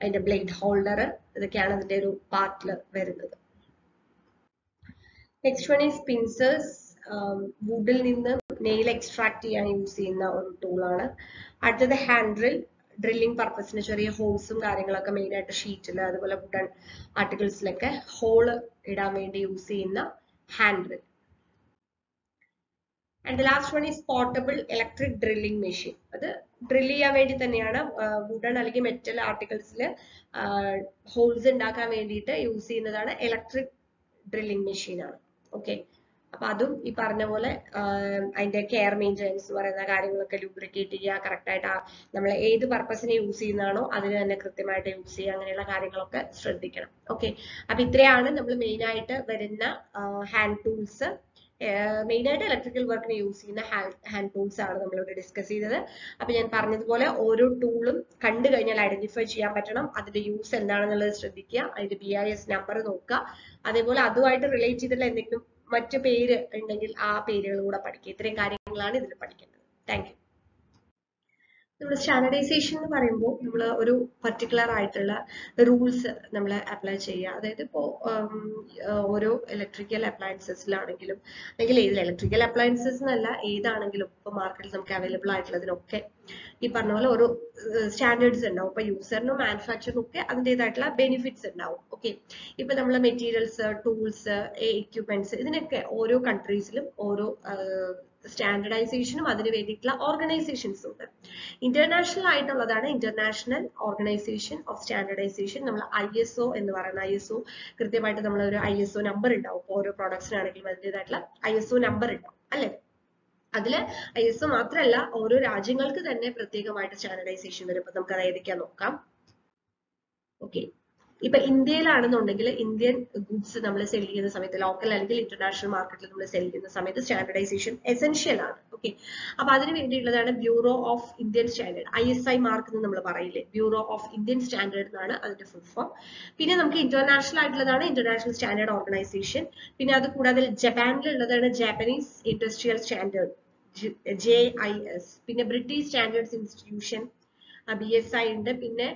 അതിന്റെ ബ്ലേഡ് ഹോൾഡർ ഇതൊക്കെയാണ് അതിന്റെ ഒരു പാർട്ടിൽ വരുന്നത്. നെക്സ്റ്റ് വൺ ഈസ് പിൻസേഴ്സ് വുഡിൽ നിന്ന് നെയിൽ എക്സ്ട്രാക്ട് ചെയ്യാൻ യൂസ് ചെയ്യുന്ന ഒരു ടൂളാണ് അടുത്തത് ഹാൻഡ് ഡ്രിൽ ഡ്രില്ലിംഗ് പർപ്പസിന് ചെറിയ ഹോൾസും കാര്യങ്ങളൊക്കെ മെയിൻ ആയിട്ട് ഷീറ്റിൽ അതുപോലെ വുഡൻ ആർട്ടിക്കിൾസിലൊക്കെ ഹോൾ ഇടാൻ വേണ്ടി യൂസ് ചെയ്യുന്ന hand drill and last one is portable electric drilling machine അത് ഡ്രിൽ ചെയ്യാൻ വേണ്ടി തന്നെയാണ് വുഡൺ അല്ലെങ്കിൽ മെറ്റൽ ആർട്ടിക്കിൾസിൽ ഹോൾസ് ഉണ്ടാക്കാൻ വേണ്ടിയിട്ട് യൂസ് ചെയ്യുന്നതാണ് ഇലക്ട്രിക് ഡ്രില്ലിംഗ് മെഷീനാണ് ഓക്കെ അപ്പൊ അതും ഈ പറഞ്ഞ പോലെ അതിന്റെ കെയർ മെയിന്റെനൻസ് പറയുന്ന കാര്യങ്ങളൊക്കെ ലൂബ്രിക്കേറ്റ് ചെയ്യുക കറക്റ്റ് ആയിട്ട് നമ്മൾ ഏത് പർപ്പസിന് യൂസ് ചെയ്യുന്നതാണോ അതിന് തന്നെ കൃത്യമായിട്ട് യൂസ് ചെയ്യുക അങ്ങനെയുള്ള കാര്യങ്ങളൊക്കെ ശ്രദ്ധിക്കണം. ഓക്കെ അപ്പൊ ഇത്രയാണ് നമ്മൾ മെയിൻ ആയിട്ട് വരുന്ന ഹാൻഡ് ടൂൾസ് മെയിൻ ആയിട്ട് ഇലക്ട്രിക്കൽ വർക്കിന് യൂസ് ചെയ്യുന്ന ഹാൻഡ് ടൂൾസ് ആണ് നമ്മളിവിടെ ഡിസ്കസ് ചെയ്തത്. അപ്പൊ ഞാൻ പറഞ്ഞതുപോലെ ഓരോ ടൂളും കണ്ടു കഴിഞ്ഞാൽ ഐഡന്റിഫൈ ചെയ്യാൻ പറ്റണം. അതിന്റെ യൂസ് എന്താണെന്നുള്ളത് ശ്രദ്ധിക്കുക. അതിന്റെ ബി ഐ എസ് നമ്പർ നോക്കുക. അതേപോലെ അതുമായിട്ട് റിലേറ്റ് ചെയ്തിട്ടുള്ള എന്തെങ്കിലും മറ്റു പേര് ഉണ്ടെങ്കിൽ ആ പേരുകൾ കൂടെ പഠിക്കുക ഇത്രയും കാര്യങ്ങളാണ് ഇതിൽ പഠിക്കേണ്ടത്. താങ്ക് യു നമ്മുടെ സ്റ്റാൻഡർഡൈസേഷൻ എന്ന് പറയുമ്പോൾ നമ്മൾ ഒരു പർട്ടിക്കുലർ ആയിട്ടുള്ള റൂൾസ് നമ്മൾ അപ്ലൈ ചെയ്യുക. അതായത് ഇപ്പോൾ ഓരോ ഇലക്ട്രിക്കൽ അപ്ലയൻസസിലാണെങ്കിലും അല്ലെങ്കിൽ ഏത് ഇലക്ട്രിക്കൽ അപ്ലയൻസസ് എന്നല്ല ഏതാണെങ്കിലും ഇപ്പോൾ മാർക്കറ്റിൽ നമുക്ക് അവൈലബിൾ ആയിട്ടുള്ളതിനൊക്കെ ഈ പറഞ്ഞ പോലെ ഓരോ സ്റ്റാൻഡേർഡ്സ് ഉണ്ടാവും. ഇപ്പൊ യൂസറിനും മാനുഫാക്ചറിനും ഒക്കെ അതിന്റെതായിട്ടുള്ള ബെനിഫിറ്റ്സ് ഉണ്ടാവും. ഓക്കെ ഇപ്പൊ നമ്മൾ മെറ്റീരിയൽസ് ടൂൾസ് എക്യുപ്മെന്റ്സ് ഇതിനൊക്കെ ഓരോ കൺട്രീസിലും ഓരോ സ്റ്റാൻഡർഡൈസേഷനും അതിന് വേണ്ടിയിട്ടുള്ള ഓർഗനൈസേഷൻസ് ഉണ്ട്. ഇന്റർനാഷണൽ ആയിട്ടുള്ളതാണ് ഇന്റർനാഷണൽ ഓർഗനൈസേഷൻ ഓഫ് സ്റ്റാൻഡർഡൈസേഷൻ നമ്മൾ ഐ എസ് ഒ എന്ന് പറയുന്ന ഐ എസ് ഒ കൃത്യമായിട്ട് നമ്മൾ ഒരു ഐ എസ് ഒ നമ്പർ ഉണ്ടാവും ഓരോ പ്രോഡക്ട്സിനാണെങ്കിലും അതിന്റെതായിട്ടുള്ള ഐ എസ് ഒ നമ്പർ ഉണ്ടാവും അല്ലേ? അതിൽ ഐ എസ് ഒ മാത്രമല്ല ഓരോ രാജ്യങ്ങൾക്ക് തന്നെ പ്രത്യേകമായിട്ട് സ്റ്റാൻഡർഡൈസേഷൻ വരും. അപ്പൊ നമുക്ക് അത് ഏതൊക്കെയാ നോക്കാം. ഓക്കെ ഇപ്പൊ ഇന്ത്യയിലാണെന്നുണ്ടെങ്കിൽ ഇന്ത്യൻ ഗുഡ്സ് നമ്മൾ സെൽ ചെയ്യുന്ന സമയത്ത് ലോക്കൽ അല്ലെങ്കിൽ ഇന്റർനാഷണൽ മാർക്കറ്റിൽ നമ്മൾ സെൽ ചെയ്യുന്ന സമയത്ത് സ്റ്റാൻഡർഡൈസേഷൻ എസെൻഷ്യൽ ആണ്. ഓക്കെ അപ്പൊ അതിന് വേണ്ടിയുള്ളതാണ് bureau of Indian standard I S I mark എന്ന് നമ്മൾ പറയില്ലേ? ബ്യൂറോ ഓഫ് ഇന്ത്യൻ സ്റ്റാൻഡേർഡ് എന്നാണ് അതിന്റെ ഫുൾ ഫോം പിന്നെ നമുക്ക് ഇന്റർനാഷണൽ ആയിട്ടുള്ളതാണ് ഇന്റർനാഷണൽ സ്റ്റാൻഡേർഡ് ഓർഗനൈസേഷൻ പിന്നെ അത് കൂടാതെ ജപ്പാനിലുള്ളതാണ് Japanese industrial standard J I S പിന്നെ British standards institution B S I ഉണ്ട്. പിന്നെ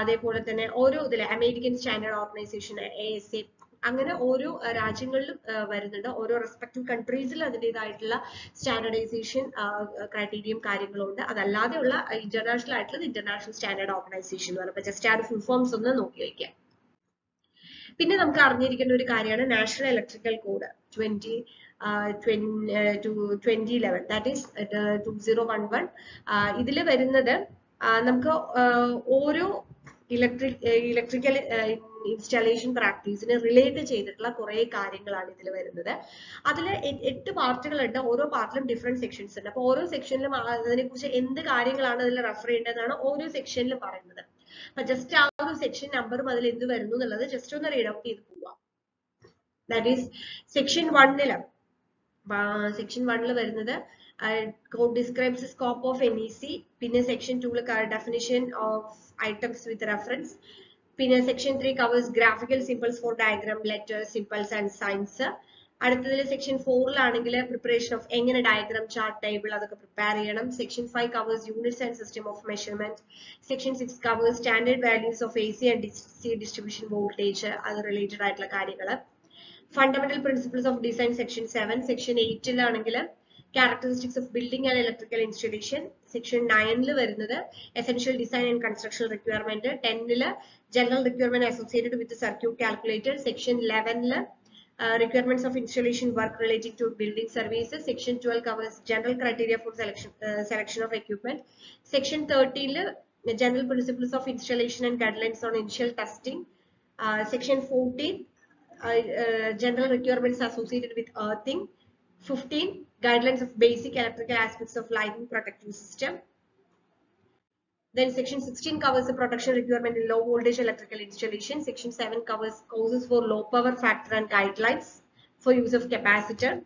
അതേപോലെ തന്നെ ഓരോ ഇതിലെ American standard organisation A S A അങ്ങനെ ഓരോ രാജ്യങ്ങളിലും വരുന്നുണ്ട്. ഓരോ റെസ്പെക്റ്റീവ് കൺട്രീസിൽ അതിന്റെതായിട്ടുള്ള സ്റ്റാൻഡേർഡൈസേഷൻ ക്രൈറ്റീരിയയും കാര്യങ്ങളും ഉണ്ട്. അതല്ലാതെയുള്ള ഇന്റർനാഷണൽ ആയിട്ടുള്ളത് ഇന്റർനാഷണൽ സ്റ്റാൻഡേർഡ് ഓർഗനൈസേഷൻ എന്ന് പറയുമ്പോൾ ജസ്റ്റ് ആ ഒരു ഫുൾ ഫോംസ് ഒന്ന് നോക്കി വയ്ക്കുക പിന്നെ നമുക്ക് അറിഞ്ഞിരിക്കേണ്ട ഒരു കാര്യമാണ് national electrical code twenty twenty eleven that is two zero one one ഇതിൽ വരുന്നത് നമുക്ക് ഓരോ ഇലക്ട്രിക് ഇലക്ട്രിക്കൽ ഇൻസ്റ്റാളേഷൻ പ്രാക്ടീസിന് റിലേറ്റ് ചെയ്തിട്ടുള്ള കുറെ കാര്യങ്ങളാണ് ഇതിൽ വരുന്നത്. അതിൽ എട്ട് പാർട്ടുകളുണ്ട്. ഓരോ പാർട്ടിലും ഡിഫറെന്റ് സെക്ഷൻസ് ഉണ്ട്. അപ്പൊ ഓരോ സെക്ഷനിലും അതിനെ കുറിച്ച് എന്ത് കാര്യങ്ങളാണ് അതിൽ റെഫർ ചെയ്യേണ്ടതെന്നാണ് ഓരോ സെക്ഷനിലും പറയുന്നത്. അപ്പൊ ജസ്റ്റ് ആ ഒരു സെക്ഷൻ നമ്പറും അതിൽ എന്ത് വരുന്നു എന്നുള്ളത് ജസ്റ്റ് ഒന്ന് റീഡ് ഔട്ട് ചെയ്ത് പോവാം. ദാറ്റ് ഈസ് സെക്ഷൻ വണ്ണിൽ സെക്ഷൻ വണ്ണിൽ വരുന്നത് describes scope of N E C പിന്നെ സെക്ഷൻ ടൂൽ definition of items with reference പിന്നെ section three covers graphical symbols for diagram letters, symbols and signs അടുത്തതിൽ സെക്ഷൻ ഫോറിലാണെങ്കിൽ പ്രിപ്പറേഷൻ ഓഫ് എങ്ങനെ ഡയഗ്രാം ചാർട്ട് ടേബിൾ അതൊക്കെ പ്രിപ്പയർ ചെയ്യണം. Section five covers units and system of measurement section six covers standard values of A C and C distribution voltage അത് related ആയിട്ടുള്ള കാര്യങ്ങൾ fundamental principles of design section seven section എയ്റ്റിലാണെങ്കിൽ characteristics of building and electrical installation section 9 വരുന്നത് and construction requirement 10 general requirement associated with the circuit calculator section 11 uh, requirements of installation work relating to building services section 12 covers general criteria for selection uh, selection of equipment section 13 general principles of installation and guidelines on initial testing uh, section 14 uh, uh, general requirements associated with earthing 15 guidelines of basic electrical aspects of lighting protective system. Then section 16 covers the protection requirement in low voltage electrical installation. Section 7 covers causes for low power factor and guidelines for use of capacitor.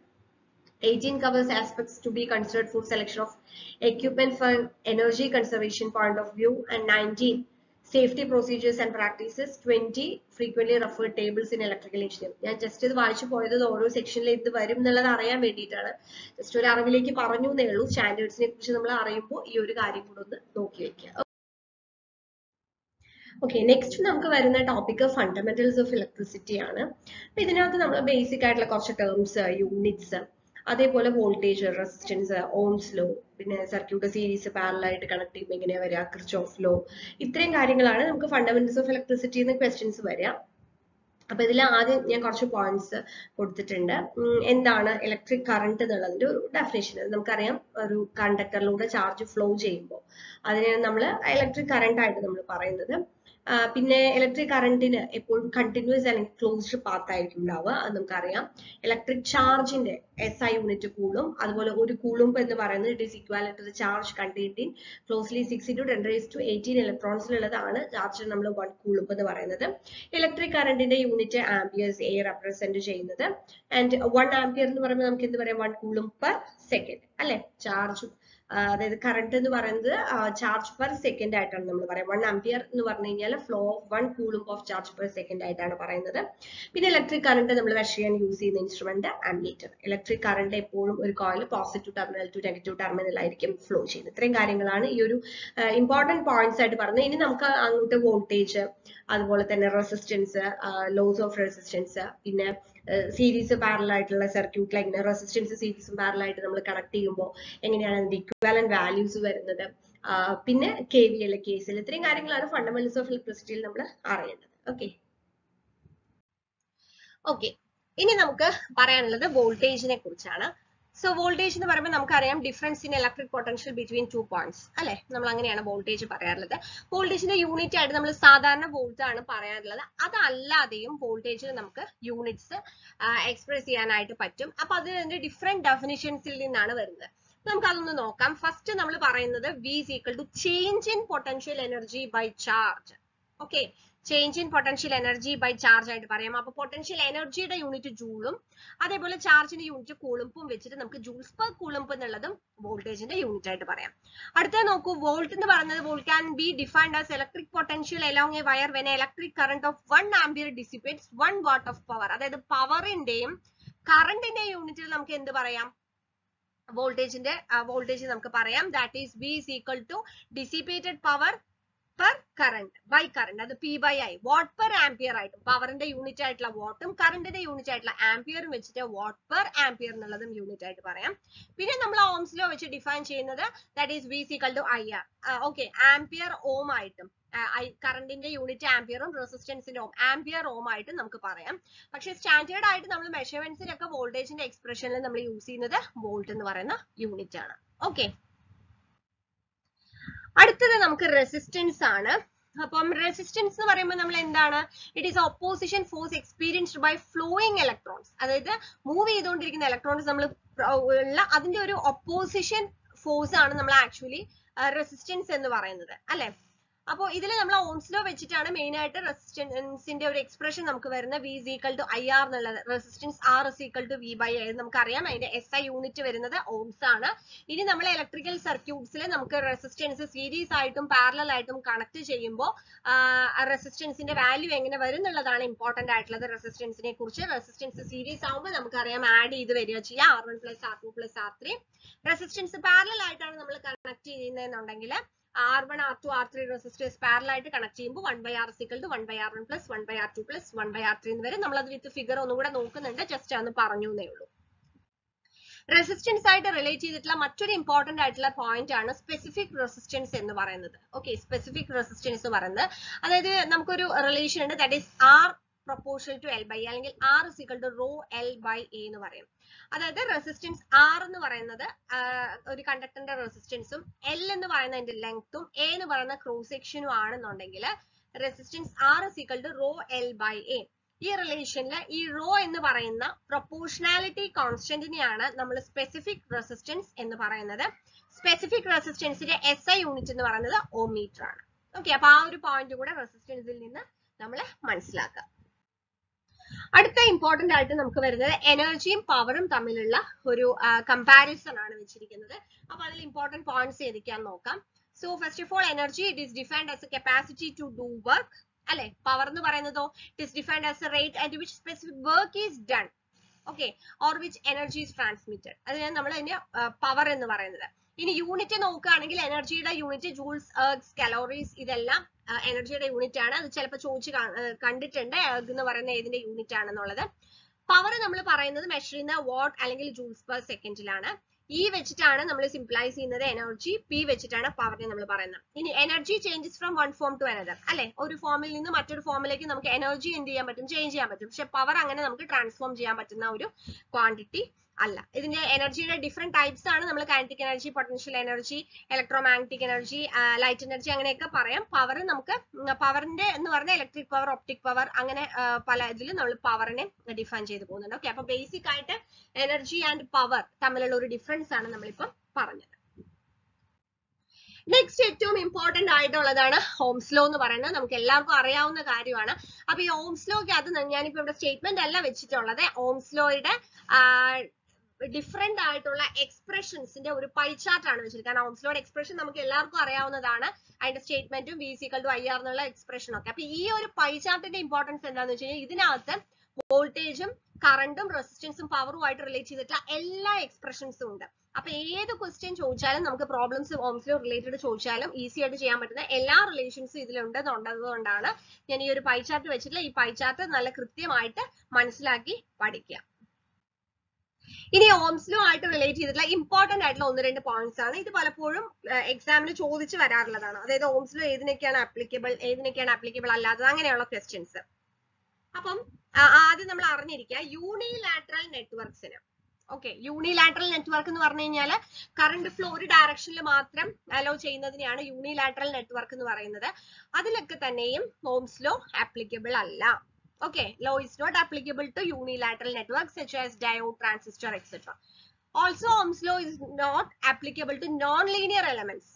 18 covers aspects to be considered for selection of equipment for energy conservation point of view. And 19 safety procedures and practices 20 frequently referred tables in electrical engineering. ഞാൻ just ഇത് വായിച്ചു പോയത് ഓരോ സെക്ഷനിൽ ഇത് വരും എന്നുള്ളത് അറിയാൻ വേണ്ടിയിട്ടാണ്. ജസ്റ്റ് ഒരു അറിവിലേക്ക് പറഞ്ഞു എന്നേ ഉള്ളൂ. സ്റ്റാൻഡേർഡ്സിനെ കുറിച്ച് നമ്മൾ അറിയുമ്പോൾ ഈ ഒരു കാര്യം കൂടെ ഒന്ന് നോക്കി വെക്കുക. ഓക്കെ നെക്സ്റ്റ് നമുക്ക് വരുന്ന ടോപ്പിക് ഫണ്ടമെന്റൽസ് ഓഫ് ഇലക്ട്രിസിറ്റി ആണ്. അപ്പൊ ഇതിനകത്ത് നമ്മൾ ബേസിക് ആയിട്ടുള്ള കുറച്ച് ടേംസ് യൂണിറ്റ്സ് അതേപോലെ വോൾട്ടേജ് റെസിസ്റ്റൻസ് ഓംസ് ലോ പിന്നെ സർക്യൂട്ട് സീരീസ് പാരലായിട്ട് കണക്ട് ചെയ്യുമ്പോൾ എങ്ങനെയാ വരിക? ക്രിച്ച് ലോ ഇത്രയും കാര്യങ്ങളാണ് നമുക്ക് ഫണ്ടമെന്റൽസ് ഓഫ് ഇലക്ട്രിസിറ്റി എന്ന് ക്വസ്റ്റ്യൻസ് വരിക. അപ്പൊ ഇതിൽ ആദ്യം ഞാൻ കുറച്ച് പോയിന്റ്സ് കൊടുത്തിട്ടുണ്ട്. എന്താണ് ഇലക്ട്രിക് കറണ്ട് എന്നുള്ളതിന്റെ ഒരു ഡെഫിനേഷൻ നമുക്കറിയാം ഒരു കണ്ടക്ടറിലൂടെ ചാർജ് ഫ്ലോ ചെയ്യുമ്പോൾ അതിനെ നമ്മൾ ഇലക്ട്രിക് കറണ്ട് ആയിട്ട് നമ്മൾ പറയുന്നത്. പിന്നെ ഇലക്ട്രിക് കറണ്ടിന് എപ്പോഴും കണ്ടിന്യൂസ് അല്ലെങ്കിൽ ക്ലോസ്ഡ് പാത്ത് ആയിരിക്കും ഉണ്ടാവുക. അത് നമുക്കറിയാം. ഇലക്ട്രിക് ചാർജിന്റെ എസ് ഐ യൂണിറ്റ് കൂളും അതുപോലെ ഒരു കൂളുംബ് എന്ന് പറയുന്നത് it is equal to charge contained closely six into ten raise to eighteen ഇലക്ട്രോൺസിലുള്ളതാണ് charge നമ്മൾ വൺ കൂളുംബ് എന്ന് പറയുന്നത്. ഇലക്ട്രിക് കറണ്ടിന്റെ യൂണിറ്റ് ആംബിയേഴ്സ് എ റെപ്രസെന്റ് ചെയ്യുന്നത്. ആൻഡ് വൺ ആംബിയർ എന്ന് പറയുമ്പോൾ നമുക്ക് എന്ത് പറയാം? വൺ കൂളും പെർ സെക്കൻഡ് അല്ലെ? ചാർജ് അതായത് കറണ്ട് എന്ന് പറയുന്നത് ചാർജ് പെർ സെക്കൻഡ് ആയിട്ടാണ് നമ്മൾ പറയാം വൺ ആംപിയർ എന്ന് പറഞ്ഞു കഴിഞ്ഞാൽ flow of one coulomb of charge per second ആയിട്ടാണ് പറയുന്നത്. പിന്നെ ഇലക്ട്രിക് കറണ്ട് നമ്മൾ മെഷർ ചെയ്യാൻ യൂസ് ചെയ്യുന്ന ഇൻസ്ട്രുമെന്റ് ആംബിയേറ്റർ ഇലക്ട്രിക് കറണ്ട് എപ്പോഴും ഒരു coil positive terminal to negative terminal ആയിരിക്കും ഫ്ലോ ചെയ്യുന്നത്. ഇത്രയും കാര്യങ്ങളാണ് ഈ ഒരു ഇമ്പോർട്ടന്റ് പോയിന്റ്സ് ആയിട്ട് പറഞ്ഞത്. ഇനി നമുക്ക് അങ്ങോട്ട് വോൾട്ടേജ് അതുപോലെ തന്നെ റെസിസ്റ്റൻസ് ലോസ് ഓഫ് റെസിസ്റ്റൻസ് പിന്നെ സീരീസ് പാരൽ ആയിട്ടുള്ള സർക്യൂട്ടിൽ എങ്ങനെ റെസിസ്റ്റൻസ് സീരീസും പാരൽ ആയിട്ട് നമ്മൾ കണക്ട് ചെയ്യുമ്പോൾ എങ്ങനെയാണ് അതിന്റെ ഇക്വാലന്റ് വാല്യൂസ് വരുന്നത്? പിന്നെ കെ വി എൽ കേസിൽ ഇത്രയും കാര്യങ്ങളാണ് ഫണ്ടമെന്റൽസ് ഓഫ് ഇലക്ട്രിസിറ്റിയിൽ നമ്മൾ അറിയേണ്ടത്. ഓക്കെ ഓക്കെ ഇനി നമുക്ക് പറയാനുള്ളത് വോൾട്ടേജിനെ കുറിച്ചാണ്. സോ വോൾട്ടേജ് എന്ന് പറയുമ്പോൾ നമുക്കറിയാം difference in electric potential between two points അല്ലെ? നമ്മൾ അങ്ങനെയാണ് വോൾട്ടേജ് പറയാറുള്ളത് വോൾട്ടേജിന്റെ യൂണിറ്റ് ആയിട്ട് നമ്മൾ സാധാരണ വോൾട്ട് ആണ് പറയാറുള്ളത്. അതല്ലാതെയും വോൾട്ടേജിൽ നമുക്ക് യൂണിറ്റ്സ് എക്സ്പ്രസ് ചെയ്യാനായിട്ട് പറ്റും. അപ്പൊ അതിന്റെ ഡിഫറെന്റ് ഡെഫിനിഷൻസിൽ നിന്നാണ് വരുന്നത്. നമുക്ക് അതൊന്ന് നോക്കാം. ഫസ്റ്റ് നമ്മൾ പറയുന്നത് V equal to change in potential energy by charge okay change in potential energy by charge ആയിട്ട് പറയാം. അപ്പൊ പൊട്ടൻഷ്യൽ എനർജിയുടെ യൂണിറ്റ് ജൂളും അതേപോലെ ചാർജിന്റെ യൂണിറ്റ് കൂളുംപും വെച്ചിട്ട് നമുക്ക് ജൂൾസ് പെർ കൂളുംപ് എന്നുള്ളതും വോൾട്ടേജിന്റെ യൂണിറ്റ് ആയിട്ട് പറയാം. അടുത്ത നോക്കൂ വോൾട്ട് എന്ന് പറയുന്നത് volt can be defined as electric potential along a wire when electric current of one ampere dissipates one watt of power അതായത് പവറിന്റെയും കറണ്ടിന്റെയും യൂണിറ്റിൽ നമുക്ക് എന്ത് പറയാം? വോൾട്ടേജിന്റെ വോൾട്ടേജ് നമുക്ക് പറയാം. That is V is equal to dissipated power per current by current അത് P by I watt per ampere ആയിട്ട് പവറിന്റെ യൂണിറ്റ് ആയിട്ടുള്ള വാട്ടും കറണ്ടിന്റെ യൂണിറ്റ് ആയിട്ടുള്ള ആംപിയറും വെച്ചിട്ട് വാട്ട് പെർ ആംപിയർ എന്നുള്ളതും യൂണിറ്റ് ആയിട്ട് പറയാം. പിന്നെ നമ്മൾ ഓംസ് ലോ വെച്ച് ഡിഫൈൻ ചെയ്യുന്നത് that is V equal to I R okay ampere ohm ആയിട്ടും കറണ്ടിന്റെ യൂണിറ്റ് ആംപിയറും റെസിസ്റ്റൻസിന്റെ ഓം ആംപിയർ ഓം ആയിട്ടും നമുക്ക് പറയാം. പക്ഷെ സ്റ്റാൻഡേർഡ് ആയിട്ട് നമ്മൾ മെഷർമെന്റ്സിനൊക്കെ വോൾട്ടേജിന്റെ എക്സ്പ്രഷനിൽ നമ്മൾ യൂസ് ചെയ്യുന്നത് വോൾട്ട് എന്ന് പറയുന്ന യൂണിറ്റ് ആണ്. ഓക്കെ അടുത്തത് നമുക്ക് റെസിസ്റ്റൻസ് ആണ്. അപ്പം റെസിസ്റ്റൻസ് എന്ന് പറയുമ്പോൾ നമ്മൾ എന്താണ്? It is opposition force experienced by flowing electrons അതായത് മൂവ് ചെയ്തുകൊണ്ടിരിക്കുന്ന ഇലക്ട്രോൺസ് നമ്മൾ ഉള്ള അതിന്റെ ഒരു ഓപ്പോസിഷൻ ഫോഴ്സ് ആണ് നമ്മൾ ആക്ച്വലി റെസിസ്റ്റൻസ് എന്ന് പറയുന്നത്. അല്ലെ? അപ്പോൾ ഇതിൽ നമ്മൾ ഓംസ് ലോ വെച്ചിട്ടാണ് മെയിൻ ആയിട്ട് റെസിസ്റ്റൻസിന്റെ ഒരു എക്സ്പ്രഷൻ നമുക്ക് വരുന്ന V is equal to I R എന്നുള്ളത്. Resistance R is equal to V by I നമുക്കറിയാം. അതിന്റെ എസ് ഐ യൂണിറ്റ് വരുന്നത് ഓംസ് ആണ്. ഇനി നമ്മൾ ഇലക്ട്രിക്കൽ സർക്യൂട്ട്സിൽ നമുക്ക് റെസിസ്റ്റൻസ് സീരീസ് ആയിട്ടും പാരലൽ ആയിട്ടും കണക്ട് ചെയ്യുമ്പോൾ റെസിസ്റ്റൻസിന്റെ വാല്യൂ എങ്ങനെ വരും എന്നുള്ളതാണ് ഇമ്പോർട്ടന്റ് ആയിട്ടുള്ളത് റെസിസ്റ്റൻസിനെ കുറിച്ച്. റെസിസ്റ്റൻസ് സീരീസ് ആകുമ്പോൾ നമുക്കറിയാം ആഡ് ചെയ്ത് വരിക ചെയ്യാം. R one plus R two plus R three resistance parallel ആയിട്ടാണ് നമ്മൾ connect ചെയ്യുന്നതെന്നുണ്ടെങ്കിൽ R one R two R three resistors parallel ആയിട്ട് കണക്ട് ചെയ്യുമ്പോൾ one by R equal to one by R one plus one by R two plus one by R three എന്ന് വരെ നമ്മൾ അത് വിത്ത് figure ഒന്നും കൂടെ നോക്കുന്നുണ്ട്. ജസ്റ്റ് അന്ന് പറഞ്ഞു എന്നേ ഉള്ളൂ. റെസിസ്റ്റൻസ് ആയിട്ട് റിലേറ്റ് ചെയ്തിട്ടുള്ള മറ്റൊരു ഇമ്പോർട്ടന്റ് ആയിട്ടുള്ള പോയിന്റ് ആണ് സ്പെസിഫിക് റെസിസ്റ്റൻസ് എന്ന് പറയുന്നത്. ഓക്കെ സ്പെസിഫിക് റെസിസ്റ്റൻസ് എന്ന് പറയുന്നത്. അതായത് നമുക്കൊരു റിലേഷൻ ഉണ്ട്. That is R proportional to L by അല്ലെങ്കിൽ R is equal to rho L by A എന്ന് പറയും. അതായത് റെസിസ്റ്റൻസ് ആർ എന്ന് പറയുന്നത് ഒരു കണ്ടക്ടറിന്റെ റെസിസ്റ്റൻസും എൽ എന്ന് പറയുന്നതിന്റെ ലെങ്ത്തും എ എന്ന് പറയുന്ന ക്രോസ് സെക്ഷനും ആണെന്നുണ്ടെങ്കിൽ resistance R is equal to rho L by A ഈ റിലേഷനിൽ ഈ റോ എന്ന് പറയുന്ന പ്രൊപ്പോർഷണാലിറ്റി കോൺസ്റ്റന്റിനെയാണ് നമ്മൾ സ്പെസിഫിക് റെസിസ്റ്റൻസ് എന്ന് പറയുന്നത്. സ്പെസിഫിക് റെസിസ്റ്റൻസിന്റെ എസ് ഐ യൂണിറ്റ് എന്ന് പറയുന്നത് ഓമീറ്റർ ആണ്. ഓക്കെ അപ്പൊ ആ ഒരു പോയിന്റ് കൂടെ റെസിസ്റ്റൻസിൽ നിന്ന് നമ്മൾ മനസ്സിലാക്കുക. അടുത്ത ഇമ്പോർട്ടന്റ് ആയിട്ട് നമുക്ക് വരുന്നത് എനർജിയും പവറും തമ്മിലുള്ള ഒരു കമ്പാരിസൺ ആണ് വെച്ചിരിക്കുന്നത്. അപ്പൊ അതിൽ ഇമ്പോർട്ടന്റ് പോയിന്റ്സ് ഏതൊക്കെയാന്ന് നോക്കാം. So first of all energy it is defined as a capacity to do work അല്ലെ? പവർ എന്ന് പറയുന്നതോ it is defined as a rate at which specific work is done okay or which energy is transmitted അതിനാണ് നമ്മൾ അതിന്റെ power എന്ന് പറയുന്നത്. ഇനി unit നോക്കുകയാണെങ്കിൽ എനർജിയുടെ യൂണിറ്റ് ജൂൾസ് എർഗ്സ് കലോറീസ് ഇതെല്ലാം എനർജിയുടെ യൂണിറ്റ് ആണ്. അത് ചിലപ്പോൾ ചോദിച്ച് കണ്ടിട്ടുണ്ട്. എർഗ് എന്ന് പറയുന്ന ഏതിന്റെ യൂണിറ്റ് ആണെന്നുള്ളത്. പവർ നമ്മൾ പറയുന്നത് മെഷർ ചെയ്യുന്ന വാട്ട് അല്ലെങ്കിൽ ജൂൾസ് പെർ സെക്കൻഡിലാണ് ഇ വെച്ചിട്ടാണ് നമ്മൾ സിംപ്ലൈസ് ചെയ്യുന്നത് എനർജി പി വെച്ചിട്ടാണ് പവറിനെ നമ്മൾ പറയുന്നത്. ഇനി energy changes from one form to another അല്ലെ? ഒരു ഫോമിൽ നിന്ന് മറ്റൊരു ഫോമിലേക്ക് നമുക്ക് എനർജി എന്ത് ചെയ്യാൻ പറ്റും? ചേഞ്ച് ചെയ്യാൻ പറ്റും. പക്ഷെ പവർ അങ്ങനെ നമുക്ക് ട്രാൻസ്ഫോം ചെയ്യാൻ പറ്റുന്ന ഒരു ക്വാണ്ടിറ്റി അല്ല. ഇതിന്റെ എനർജിയുടെ ഡിഫറെന്റ് ടൈപ്സ് ആണ് നമ്മൾ kinetic energy potential energy electromagnetic energy light energy അങ്ങനെയൊക്കെ പറയാം. പവർ നമുക്ക് പവറിന്റെ എന്ന് പറഞ്ഞാൽ ഇലക്ട്രിക് പവർ ഒപ്റ്റിക് പവർ അങ്ങനെ പല ഇതിൽ നമ്മൾ പവറിനെ ഡിഫൈൻ ചെയ്ത് പോകുന്നുണ്ട്. ഓക്കെ അപ്പൊ ബേസിക് ആയിട്ട് എനർജി ആൻഡ് പവർ തമ്മിലുള്ള ഒരു ഡിഫറൻസ് ആണ് നമ്മളിപ്പം പറഞ്ഞത്. നെക്സ്റ്റ് ഏറ്റവും ഇമ്പോർട്ടന്റ് ആയിട്ടുള്ളതാണ് ഹോംസ് ലോ എന്ന് പറയുന്നത്. നമുക്ക് എല്ലാവർക്കും അറിയാവുന്ന കാര്യമാണ്. അപ്പൊ ഈ ഓംസ് അത് ഞാനിപ്പോ ഇവിടെ സ്റ്റേറ്റ്മെന്റ് അല്ല വെച്ചിട്ടുള്ളത്. ഓംസ് ലോയുടെ ഡിഫറെന്റ് ആയിട്ടുള്ള എക്സ്പ്രഷൻസിന്റെ ഒരു പൈ ചാർട്ട് ആണ് വെച്ചിരിക്കുന്നത്. കാരണം ഓംസ് ലോയുടെ എക്സ്പ്രഷൻ നമുക്ക് എല്ലാവർക്കും അറിയാവുന്നതാണ്. അതിന്റെ സ്റ്റേറ്റ്മെന്റും V equal to I R എന്നുള്ള എക്സ്പ്രഷൻ ഒക്കെ. അപ്പൊ ഈ ഒരു പൈ ചാർട്ടിന്റെ ഇമ്പോർട്ടൻസ് എന്താണെന്ന് വെച്ച് കഴിഞ്ഞാൽ ഇതിനകത്ത് വോൾട്ടേജും കറണ്ടും റെസിസ്റ്റൻസും പവറും ആയിട്ട് റിലേറ്റ് ചെയ്തിട്ടുള്ള എല്ലാ എക്സ്പ്രഷൻസും ഉണ്ട്. അപ്പൊ ഏത് ക്വസ്റ്റ്യൻ ചോദിച്ചാലും നമുക്ക് പ്രോബ്ലംസ് ഓംസിലോ റിലേറ്റഡ് ചോദിച്ചാലും ഈസി ആയിട്ട് ചെയ്യാൻ പറ്റുന്ന എല്ലാ റിലേഷൻസും ഇതിലുണ്ട് എന്നുള്ളതുകൊണ്ടാണ് ഞാൻ ഈ ഒരു പൈ ചാർട്ട് ഈ പൈ ചാർട്ട് നല്ല കൃത്യമായിട്ട് മനസ്സിലാക്കി പഠിക്കുക. ഇനി ഓംസ് ലോ ആയിട്ട് റിലേറ്റ് ചെയ്തിട്ടുള്ള ഇമ്പോർട്ടന്റ് ആയിട്ടുള്ള ഒന്ന് രണ്ട് പോയിന്റ്സ് ആണ്. ഇത് പലപ്പോഴും എക്സാമിന് ചോദിച്ചു വരാറുള്ളതാണ്. അതായത് ഓംസ് ലോ ഏതിനൊക്കെയാണ് ആപ്ലിക്കബിൾ ഏതിനൊക്കെയാണ് ആപ്ലിക്കബിൾ അല്ലാത്തത് അങ്ങനെയുള്ള ക്വസ്റ്റ്യൻസ് അപ്പം ആദ്യം നമ്മൾ അറിഞ്ഞിരിക്കുക യൂണിലാറ്ററൽ നെറ്റ്വർക്ക്സിന് ഓക്കെ യൂണിലാറ്ററൽ നെറ്റ്വർക്ക് എന്ന് പറഞ്ഞു കഴിഞ്ഞാൽ കറണ്ട് ഫ്ലോ ഒരു ഡയറക്ഷനിൽ മാത്രം അലോ ചെയ്യുന്നതിനെയാണ് യൂണിലാറ്ററൽ നെറ്റ്വർക്ക് എന്ന് പറയുന്നത്. അതിലൊക്കെ തന്നെയും ഓംസ് ലോ ആപ്ലിക്കബിൾ അല്ല. Okay law is not applicable to unilateral networks such as diode transistor etc also ohms law is not applicable to non-linear elements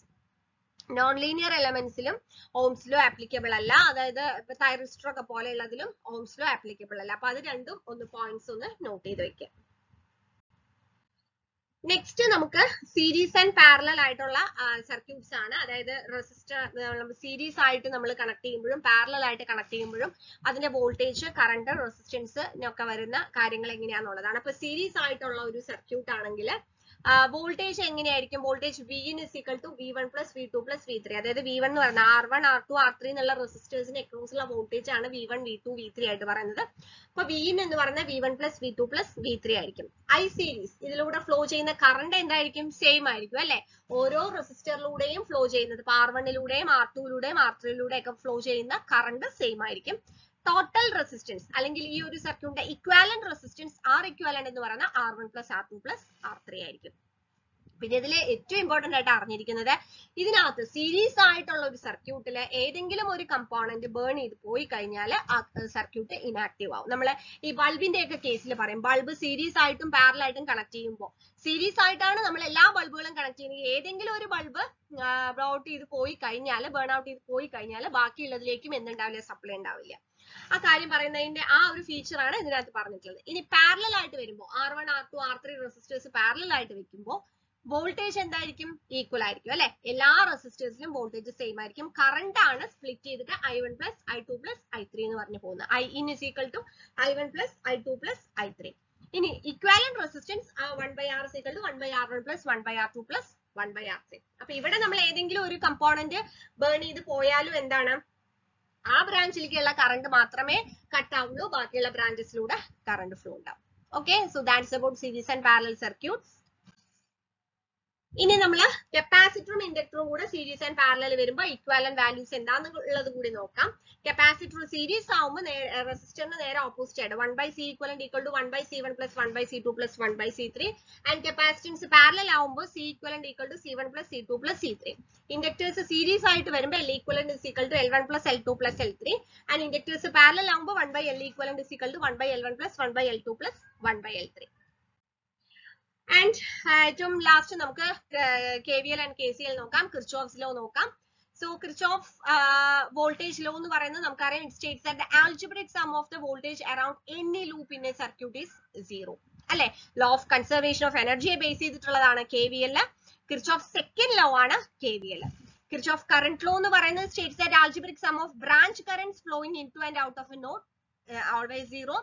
nonlinear എലമെന്റ്സിലും Ohm's law applicable അല്ല അതായത് ഇപ്പൊ thyristor ഒക്കെ പോലെയുള്ളതിലും Ohm's law applicable അല്ല അപ്പൊ അത് രണ്ടും ഒന്ന് പോയിന്റ്സ് ഒന്ന് നോട്ട് ചെയ്ത് വെക്കാം നെക്സ്റ്റ് നമുക്ക് സീരീസ് ആൻഡ് പാരലൽ ആയിട്ടുള്ള സർക്യൂട്ട്സ് ആണ്. അതായത് റെസിസ്റ്റർ സീരീസ് ആയിട്ട് നമ്മൾ കണക്ട് ചെയ്യുമ്പോഴും പാരലൽ ആയിട്ട് കണക്ട് ചെയ്യുമ്പോഴും അതിന്റെ വോൾട്ടേജ് കറണ്ട് റെസിസ്റ്റൻസ് ഒക്കെ വരുന്ന കാര്യങ്ങൾ എങ്ങനെയാണെന്നുള്ളതാണ് അപ്പൊ സീരീസ് ആയിട്ടുള്ള ഒരു സർക്യൂട്ട് ആണെങ്കിൽ വോൾട്ടേജ് എങ്ങനെയായിരിക്കും? Voltage V in is equal to V one plus V two plus V three അതായത് വി വൺ എന്ന് പറഞ്ഞാൽ R one R two R three എന്നുള്ള റെസിസ്റ്റേഴ്സിന് അക്രോസ് ഉള്ള വോൾട്ടേജ് ആണ് V one V two V three ആയിട്ട് പറയുന്നത്. അപ്പൊ വി ഇൻ എന്ന് പറഞ്ഞാൽ V one plus V two plus V three ആയിരിക്കും. ഐ സീരീസ് ഇതിലൂടെ ഫ്ലോ ചെയ്യുന്ന കറണ്ട് എന്തായിരിക്കും? സെയിം ആയിരിക്കും അല്ലെ? ഓരോ റെസിസ്റ്ററിലൂടെയും ഫ്ലോ ചെയ്യുന്നത് ഇപ്പൊ ആർ വണ്ണിലൂടെയും ആർ ടുയിലൂടെയും ആർ ത്രീയിലൂടെയും ഒക്കെ ഫ്ലോ ചെയ്യുന്ന കറണ്ട് സെയിം ആയിരിക്കും. ടോട്ടൽ റെസിസ്റ്റൻസ് അല്ലെങ്കിൽ ഈ ഒരു സർക്യൂട്ടിന്റെ ഇക്വാലന്റ് റെസിസ്റ്റൻസ് ഇക്വാലന്റ് എന്ന് പറയുന്ന R one plus R two plus R three ആയിരിക്കും. പിന്നെ ഇതിൽ ഏറ്റവും ഇമ്പോർട്ടന്റ് ആയിട്ട് അറിഞ്ഞിരിക്കുന്നത് ഇതിനകത്ത് സീരീസ് ആയിട്ടുള്ള ഒരു സർക്യൂട്ടിൽ ഏതെങ്കിലും ഒരു കമ്പോണന്റ് ബേൺ ചെയ്ത് പോയി കഴിഞ്ഞാൽ ആ സർക്യൂട്ട് ഇനാക്റ്റീവ് ആവും. നമ്മൾ ഈ ബൾബിന്റെ ഒക്കെ കേസിൽ പറയും ബൾബ് സീരീസ് ആയിട്ടും പാരൽ ആയിട്ടും കണക്ട് ചെയ്യുമ്പോൾ സീരീസ് ആയിട്ടാണ് നമ്മൾ എല്ലാ ബൾബുകളും കണക്ട് ചെയ്യുന്നത്. ഏതെങ്കിലും ഒരു ബൾബ് ഔട്ട് ചെയ്ത് പോയി കഴിഞ്ഞാൽ ബേൺ ഔട്ട് ചെയ്ത് പോയി കഴിഞ്ഞാൽ ബാക്കിയുള്ളതിലേക്കും എന്തുണ്ടാവില്ല സപ്ലൈ ഉണ്ടാവില്ല. ആ കാര്യം പറയുന്നതിന്റെ ആ ഒരു ഫീച്ചർ ആണ് ഇതിനകത്ത് പറഞ്ഞിട്ടുള്ളത്. ഇനി പാരലൽ ആയിട്ട് വരുമ്പോൾ R one R two R three resistors parallel ആയിട്ട് വെക്കുമ്പോൾ വോൾട്ടേജ് എന്തായിരിക്കും? ഈക്വൽ ആയിരിക്കും അല്ലെ? എല്ലാ റെസിസ്റ്റേഴ്സിലും വോൾട്ടേജ് സെയിം ആയിരിക്കും. കറണ്ട് ആണ് സ്പ്ലിറ്റ് ചെയ്തിട്ട് I one plus I two plus I three എന്ന് പറഞ്ഞു പോകുന്നത്. I in is equal to I one plus I two plus I three ഇനി equivalent resistance one by R equal to one by R one plus one by R two plus one by R three അപ്പൊ ഇവിടെ നമ്മൾ ഏതെങ്കിലും ഒരു component burn ചെയ്ത് പോയാലും എന്താണ്? ആ ബ്രാഞ്ചിലേക്കുള്ള കറണ്ട് മാത്രമേ കട്ട് ആവുള്ളൂ ബാക്കിയുള്ള ബ്രാഞ്ചസിലൂടെ കറണ്ട് ഫ്ലോ ഉണ്ടാവും. Okay so that's about series and parallel circuits ഇനി നമ്മൾ കപ്പാസിറ്ററും ഇൻഡക്ടറും കൂടെ സീരീസ് ആൻഡ് പാരലൽ വരുമ്പോൾ ഇക്വാലൻ വാല്യൂസ് എന്താന്നുള്ളത് കൂടി നോക്കാം. കപ്പാസിറ്റർ സീരീസ് ആവുമ്പോൾ റെസിസ്റ്ററിന് നേരെ ഓപ്പോസിറ്റ് ആയിട്ട് one by C equivalent equal to one by C one plus one by C two plus one by C three and capacitance parallel ആവുമ്പോൾ C equivalent equal to C one plus C two plus C three inductors series ആയിട്ട് വരുമ്പോൾ L equivalent is equal to L one plus L two plus L three and inductors parallel ആവുമ്പോൾ one by L equivalent is equal to one by L one plus one by L two plus one by L three and ഏറ്റവും last നമുക്ക് K V L and K C L നോക്കാം. Kirchhoff's law നോക്കാം so Kirchhoff voltage law എന്ന് പറയുന്നത് നമുക്കറിയാം. It states that algebraic sum of the voltage around any loop in a circuit is zero അല്ലെ? Law of conservation of എനർജിയെ base ചെയ്തിട്ടുള്ളതാണ് K V L Kirchhoff second law ആണ് K V L Kirchhoff current law എന്ന് പറയുന്നത് states that algebraic sum of branch current flowing into and out of a node always zero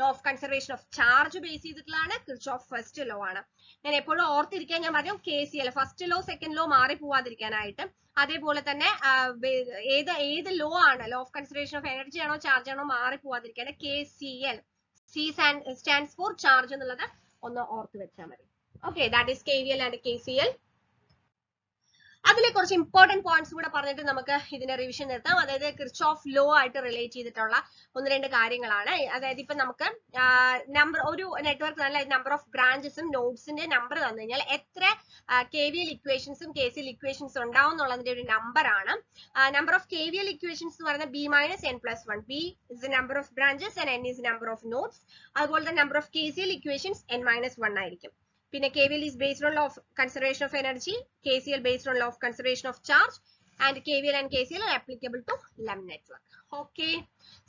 law of conservation of charge base ചെയ്തിട്ടുള്ളതാണ് Kirchhoff first law ആണ്. ഞാൻ എപ്പോഴും ഓർത്തിരിക്കാൻ ഞാൻ പറഞ്ഞു K C L first law second law മാറി പോവാതിരിക്കാനായിട്ട്. അതേപോലെ തന്നെ ഏത് ഏത് ലോ ആണ് law of conservation of energy ആണോ ചാർജ് ആണോ മാറി പോവാതിരിക്കാൻ K C L C stands for charge എന്നുള്ളത് ഒന്ന് ഓർത്ത് വെച്ചാൽ മതി. Okay that is K V L and K C L അതിലെ കുറച്ച് ഇമ്പോർട്ടന്റ് പോയിന്റ്സ് കൂടെ പറഞ്ഞിട്ട് നമുക്ക് ഇതിന്റെ റിവിഷൻ നിർത്താം. അതായത് ക്രിച്ചോഫ് ലോ ആയിട്ട് റിലേറ്റ് ചെയ്തിട്ടുള്ള ഒന്ന് രണ്ട് കാര്യങ്ങളാണ്. അതായത് ഇപ്പൊ നമുക്ക് നമ്പർ ഒരു നെറ്റ്വർക്ക് നല്ല നമ്പർ ഓഫ് ബ്രാഞ്ചസും നോഡ്സിന്റെ നമ്പർ തന്നു കഴിഞ്ഞാൽ എത്ര കെ വി എൽ ഇക്വേഷൻസും കെ സി എൽ ഇക്വേഷൻസ് ഉണ്ടാവും എന്നുള്ളതിന്റെ ഒരു നമ്പർ ആണ്. Number of K V L equations എന്ന് പറയുന്നത് B minus N plus one B is number of branches and N is number of nodes അതുപോലെ തന്നെ number of K C L equations N minus one ആയിരിക്കും. പിന്നെ K V L is based on of conservation of energy K C L based on of conservation of charge and K V L and K C L applicable to ലം network okay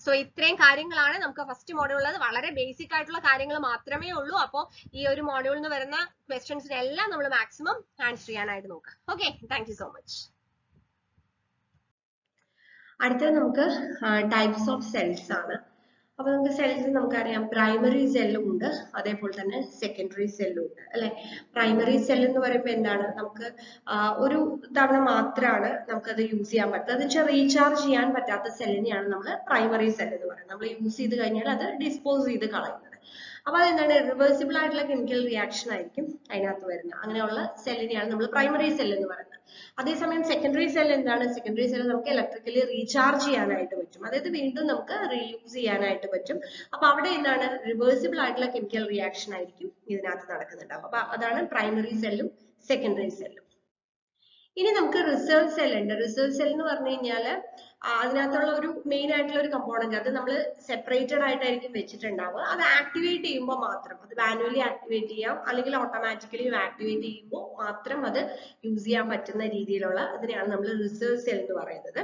so ഇത്രയും കാര്യങ്ങളാണ് നമുക്ക് first module ഉള്ളത്. വളരെ basic ആയിട്ടുള്ള കാര്യങ്ങൾ മാത്രമേ ഉള്ളൂ. അപ്പോൾ ഈ ഒരു മോഡ്യൂളിൽ നിന്ന് വരുന്ന ക്വസ്റ്റ്യൻസിനെല്ലാം നമ്മൾ മാക്സിമം ആൻസർ ചെയ്യാനായിട്ട് നോക്കാം. Okay thank you so much അടുത്തത് നമുക്ക് ടൈപ്സ് ഓഫ് സെൽസ് ആണ്. അപ്പൊ നമുക്ക് സെൽസ് നമുക്കറിയാം പ്രൈമറി സെല്ലും ഉണ്ട്. അതേപോലെ തന്നെ സെക്കൻഡറി സെല്ലും ഉണ്ട് അല്ലെ? പ്രൈമറി സെൽ എന്ന് പറയുമ്പോൾ എന്താണ്? നമുക്ക് ഒരു തവണ മാത്രമാണ് നമുക്കത് യൂസ് ചെയ്യാൻ പറ്റുന്നത്. എന്ന് വെച്ചാൽ റീചാർജ് ചെയ്യാൻ പറ്റാത്ത സെല്ലിനെയാണ് നമ്മൾ പ്രൈമറി സെൽ എന്ന് പറയുന്നത്. നമ്മൾ യൂസ് ചെയ്ത് കഴിഞ്ഞാൽ അത് ഡിസ്പോസ് ചെയ്ത് കളയുന്നത്. അപ്പൊ അതെന്താണ്? റിവേഴ്സിബിൾ ആയിട്ടുള്ള കെമിക്കൽ റിയാക്ഷൻ ആയിരിക്കും അതിനകത്ത് വരുന്നത്. അങ്ങനെയുള്ള സെല്ലിനെയാണ് നമ്മൾ പ്രൈമറി സെൽ എന്ന് പറയുന്നത്. അതേസമയം സെക്കൻഡറി സെൽ എന്താണ്? സെക്കൻഡറി സെൽ നമുക്ക് ഇലക്ട്രിക്കലി റീചാർജ് ചെയ്യാനായിട്ട് പറ്റും. അതായത് വീണ്ടും നമുക്ക് റീയൂസ് ചെയ്യാനായിട്ട് പറ്റും. അപ്പൊ അവിടെ എന്താണ്? റിവേഴ്സിബിൾ ആയിട്ടുള്ള കെമിക്കൽ റിയാക്ഷൻ ആയിരിക്കും ഇതിനകത്ത് നടക്കുന്നുണ്ടാവും അപ്പൊ അതാണ് പ്രൈമറി സെല്ലും സെക്കൻഡറി സെല്ലും ഇനി നമുക്ക് റിസർവ് സെൽ ഉണ്ട്. റിസർവ് സെൽ എന്ന് പറഞ്ഞു കഴിഞ്ഞാൽ അതിനകത്തുള്ള ഒരു മെയിൻ ആയിട്ടുള്ള ഒരു കമ്പോണന്റ് അത് നമ്മൾ സെപ്പറേറ്റഡ് ആയിട്ടായിരിക്കും വെച്ചിട്ടുണ്ടാവുക. അത് ആക്ടിവേറ്റ് ചെയ്യുമ്പോൾ മാത്രം അത് മാനുവലി ആക്ടിവേറ്റ് ചെയ്യാം അല്ലെങ്കിൽ ഓട്ടോമാറ്റിക്കലി ആക്ടിവേറ്റ് ചെയ്യുമ്പോൾ മാത്രം അത് യൂസ് ചെയ്യാൻ പറ്റുന്ന രീതിയിലുള്ള അതിനെയാണ് നമ്മൾ റിസർവ് സെൽ എന്ന് പറയുന്നത്.